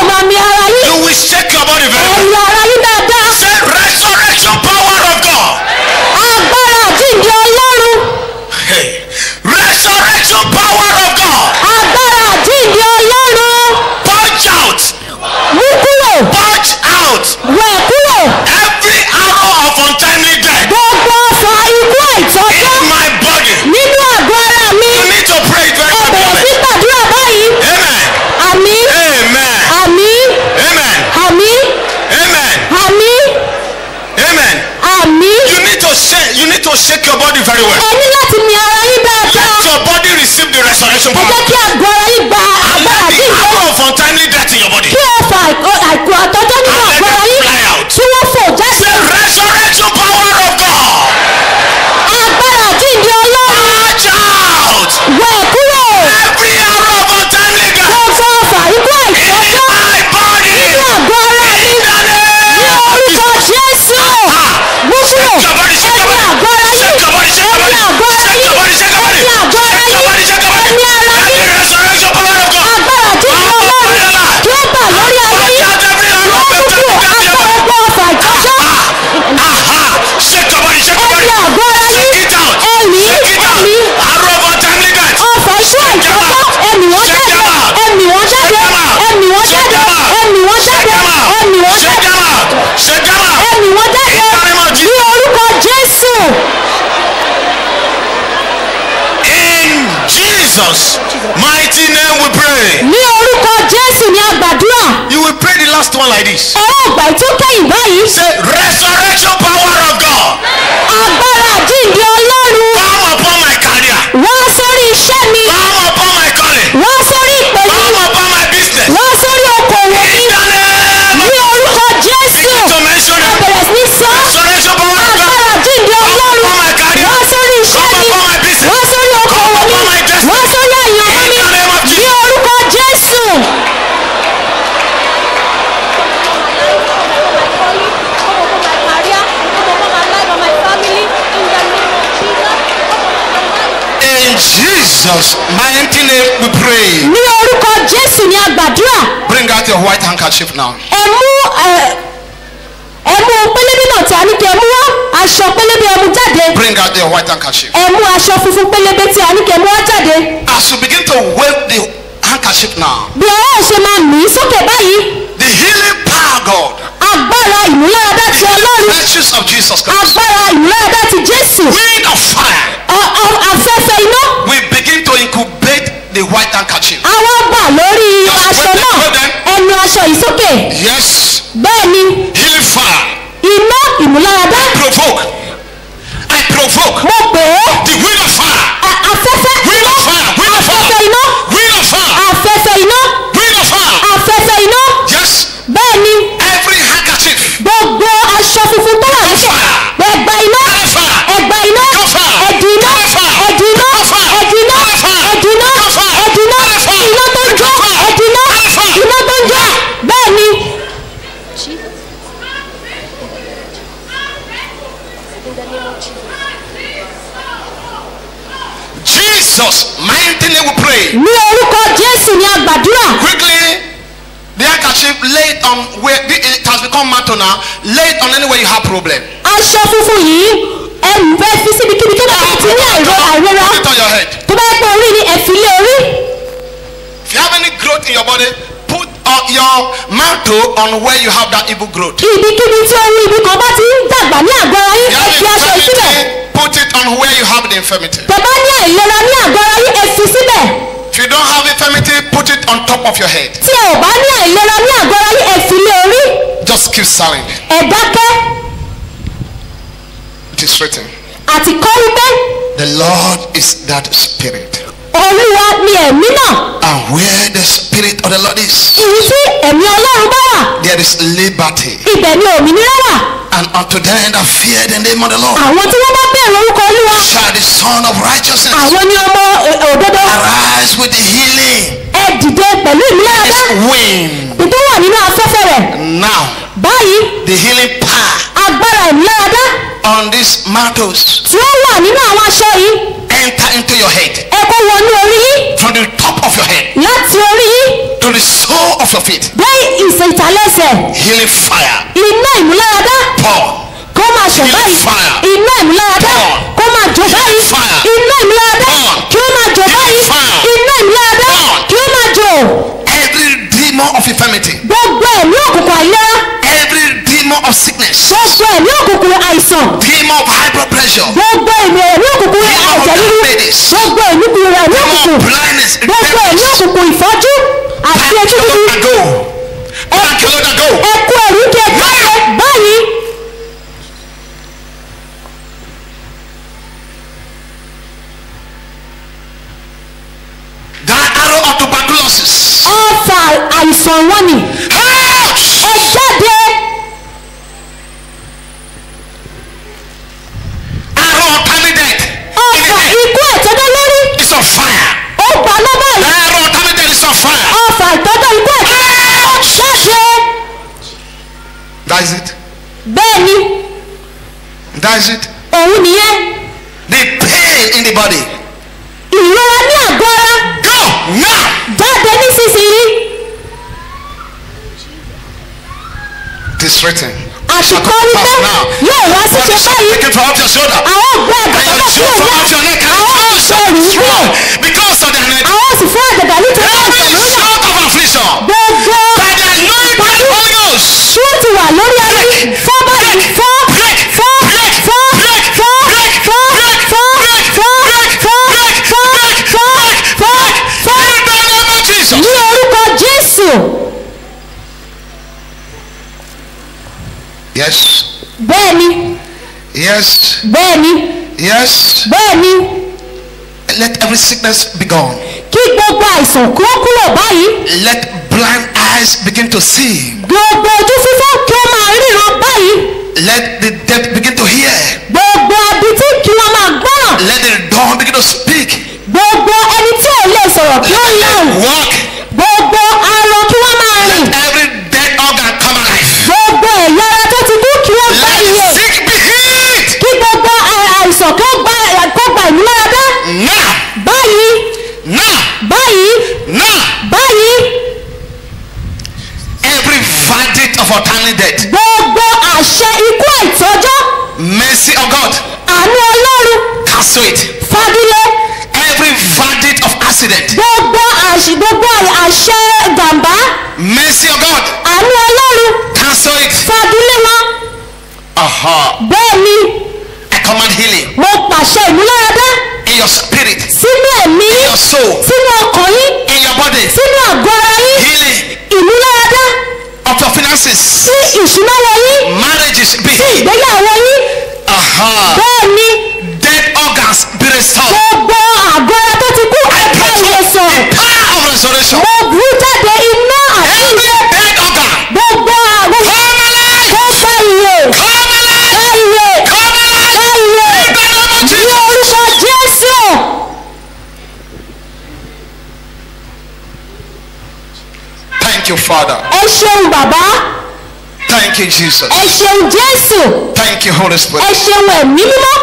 very well. ẹ láti mi ara yín dáadáa. let your body receive the resurrection power. ẹ jẹ́ kí àgọ́ grace. Jesus' mighty name we pray. ní orúkọ jésù ní àgbàdúrà Bring out your white handkerchief now. ẹ mú ẹ mú pélébé náà tí a ní kí ẹ mú wá. Aṣọ pélébé ẹ mú jáde. Bring out your white handkerchief. ẹ mú aṣọ funfun pélébé tí a ní kí ẹ mú wá jáde. As you begin to wave the handkerchief now, bí ó ṣe máa mì í sókè báyìí. the healing power God, agbára ìmúláradá ti ọlọ́run. Virtues of Jesus Christ, agbára ìmúláradá ti jésù. Wind of fire, afẹ́fẹ́ iná. We the white handkerchief. a wá bà lórí aṣọ náà ẹnu aṣọ ìsókè. yes. bẹ́ẹ̀ ni. Have problem. aṣọ funfun yìí ẹrù fẹ́ fi síbikíbi tó bá ti ní àìrora tó bá pẹ́ orí ni ẹ̀fí lé orí If you have any growth in your body, put uh, your mantle on where you have that evil growth. ibikíbi tí orí ibi kan bá ti ń dàgbà ní àgọ́ ara yín ẹ fi aṣọ infirmity, put it on where you have the infirmity. tó bá ní àìlera ní àgọ́ ara yín ẹ fi síbẹ̀ If you don't have infirmity, put it on top of your head. tí ẹ ò bá ní àìlera ní àgọ́ ara yín ẹ fi lé orí Just keep silent. ẹ dákẹ́ is written. àti kọ́ wípé The Lord is that spirit. olúwa ni ẹ̀mí náà And where the spirit of the Lord is, ìyí tí ẹ̀mí ọlọ́run bá wà there is liberty. ibẹ̀ ni òmìnira wà And unto them that fear the name of the Lord àwọn tí wọ́n bá bẹ̀rù orúkọ olúwa shall the Son of righteousness àwọn ni ọmọ òdodo arise with the healing. ẹ dìde pẹ̀lú ìmúláradá This wind. ètò wà nínú afẹ́fẹ́ rẹ̀ Now, báyìí the healing power agbára ìmúláradá on these mantles tí ó wà nínú àwọn aṣọ yìí enter into your head. ẹ kó wọnú orí yín From the top of your head láti orí yín to the sole of your feet. dé ìsè ìtàlẹ́sẹ̀ Healing fire. iná ìmúláradá Pour. kó máa ṣàn Healing báyìí fire. iná ìmúláradá Pour. kó máa jó báyìí fire. iná ìmúláradá Pour. kí ó máa jó báyìí Healing fire. iná ìmúláradá Pour. kí ó máa jó Every demon of infirmity. gbogbo ẹ̀mí òkùnkùn àìlera Every demon of sickness. gbogbo ẹ̀mí òkùnkùn àìsàn Demon of high blood pressure. gbogbo ẹ̀mí ẹ̀mí òkùnkùn ríru diabetes. gbogbo ẹ̀mí òkùnkùn ẹ̀mí òkùnkùn gbogbo ẹ̀mí òkùnkùn ìfọ́jú àti ojú bíbí Pack go. Pack your load and go. ẹ kú ẹ̀rú kí ẹ jáde báyìí That arrow of tuberculosis. ọ̀fà àìsàn wọn ni that's it. bẹ́ẹ̀ni. that's it. òun nìyẹn. the pain in the body. ìrora ní àgọ́ ara. go now. jáde nísinsìnyí. it is written. àsìkò wípé yóò wá sí ṣe báyìí. àwọn ògbó àgbàdo náà kúrò náà àwọn òṣèlú náà. because of the. àwọn sì fún àdàdà nítorí àìsàn lóyà. every sort of affliction. gbogbo ṣé ó ti wà lórí ayé fọ́ báyìí fọ́ fọ́ fọ́ fọ́ fọ́ fọ́ fọ́ fọ́ fọ́ fọ́ fọ́ fọ́ ní orúkọ Jésù. yes. bẹ́ẹ̀ni. yes. bẹ́ẹ̀ni. yes. bẹ́ẹ̀ni. let every sickness be gone. kí gbogbo àìsàn kúrò kúrò báyìí. let blind eyes begin to see gbogbo ojú fífọ́ kí ó máa ríran báyìí Let the deaf begin to hear. gbogbo adití kí wọ́n máa gbọ́ràn Let the dumb begin to speak. gbogbo ẹni tí ò lè sọ̀rọ̀ kí ó Let láhùn them walk. gbogbo arọ untimely death. gbogbo àṣẹ ikú àìtọ́jọ́ Mercy of God. àánú ọlọ́run Cancel it. fagilé Every verdict of accident. gbogbo àṣẹ gbogbo àṣẹ jàǹbá Mercy of God. àánú ọlọ́run Cancel it. fagilé wọn Aha. bẹ́ẹ̀ ni I command healing mo pàṣẹ ìmúláradá in your spirit, sínú ẹ̀mí in your soul, sínú ọkàn yín in your body. sínú àgọ́ ara yín Healing ìmúláradá of your finances. sí ìṣúnáwó yín Marriages be sí ìgbéyàwó yín bẹ́ẹ̀ ni Dead organs be restored. gbogbo àgọ́ ara tó ti kú ẹ̀ka ìwòsàn Power of restoration. mo bú jáde iná àti Every ìṣe dead organ. gbogbo àgọ́ Come alive. kó gba ìwé Come alive. gba ìwé Come alive. gba ìwé In the name of ní orúkọ jésù Thank you, Father. ẹ ṣeun bàbá Thank you, Jesus. ẹ ṣeun jésù Thank you, Holy ẹ Spirit. ṣeun ẹ̀mí mímọ́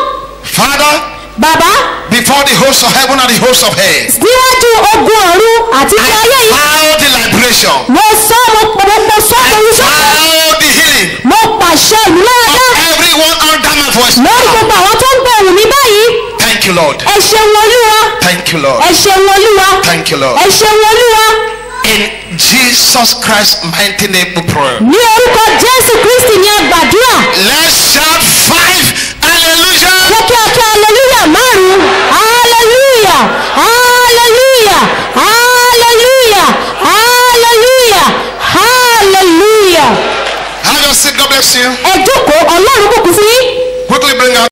Father, bàbá before the host of heaven and the host of hell, níwájú ogun ọ̀run àti ti ayé I yìí found the liberation. mo sọ mo mo mo sọ mo wí sọ Found the healing mo pàṣẹ ìmúláradá of everyone under my voice. lórí gbogbo àwọn tó ń ohùn mi báyìí Thank you, Lord. ẹ ṣeun olúwa Thank you, Lord. ẹ ṣeun olúwa Thank you, Lord. ẹ ṣeun olúwa In Jesus Christ's mighty name we pray. ní orúkọ jésù kristi ní àgbàdúrà Let's shout five. Hallelujah. jẹ́ kí a kí aleluya márùn-ún aleluya aleluya aleluya aleluya aleluya Have your seat. God bless you. ẹ jókòó ọlọ́run kú fún yín. Quickly bring out.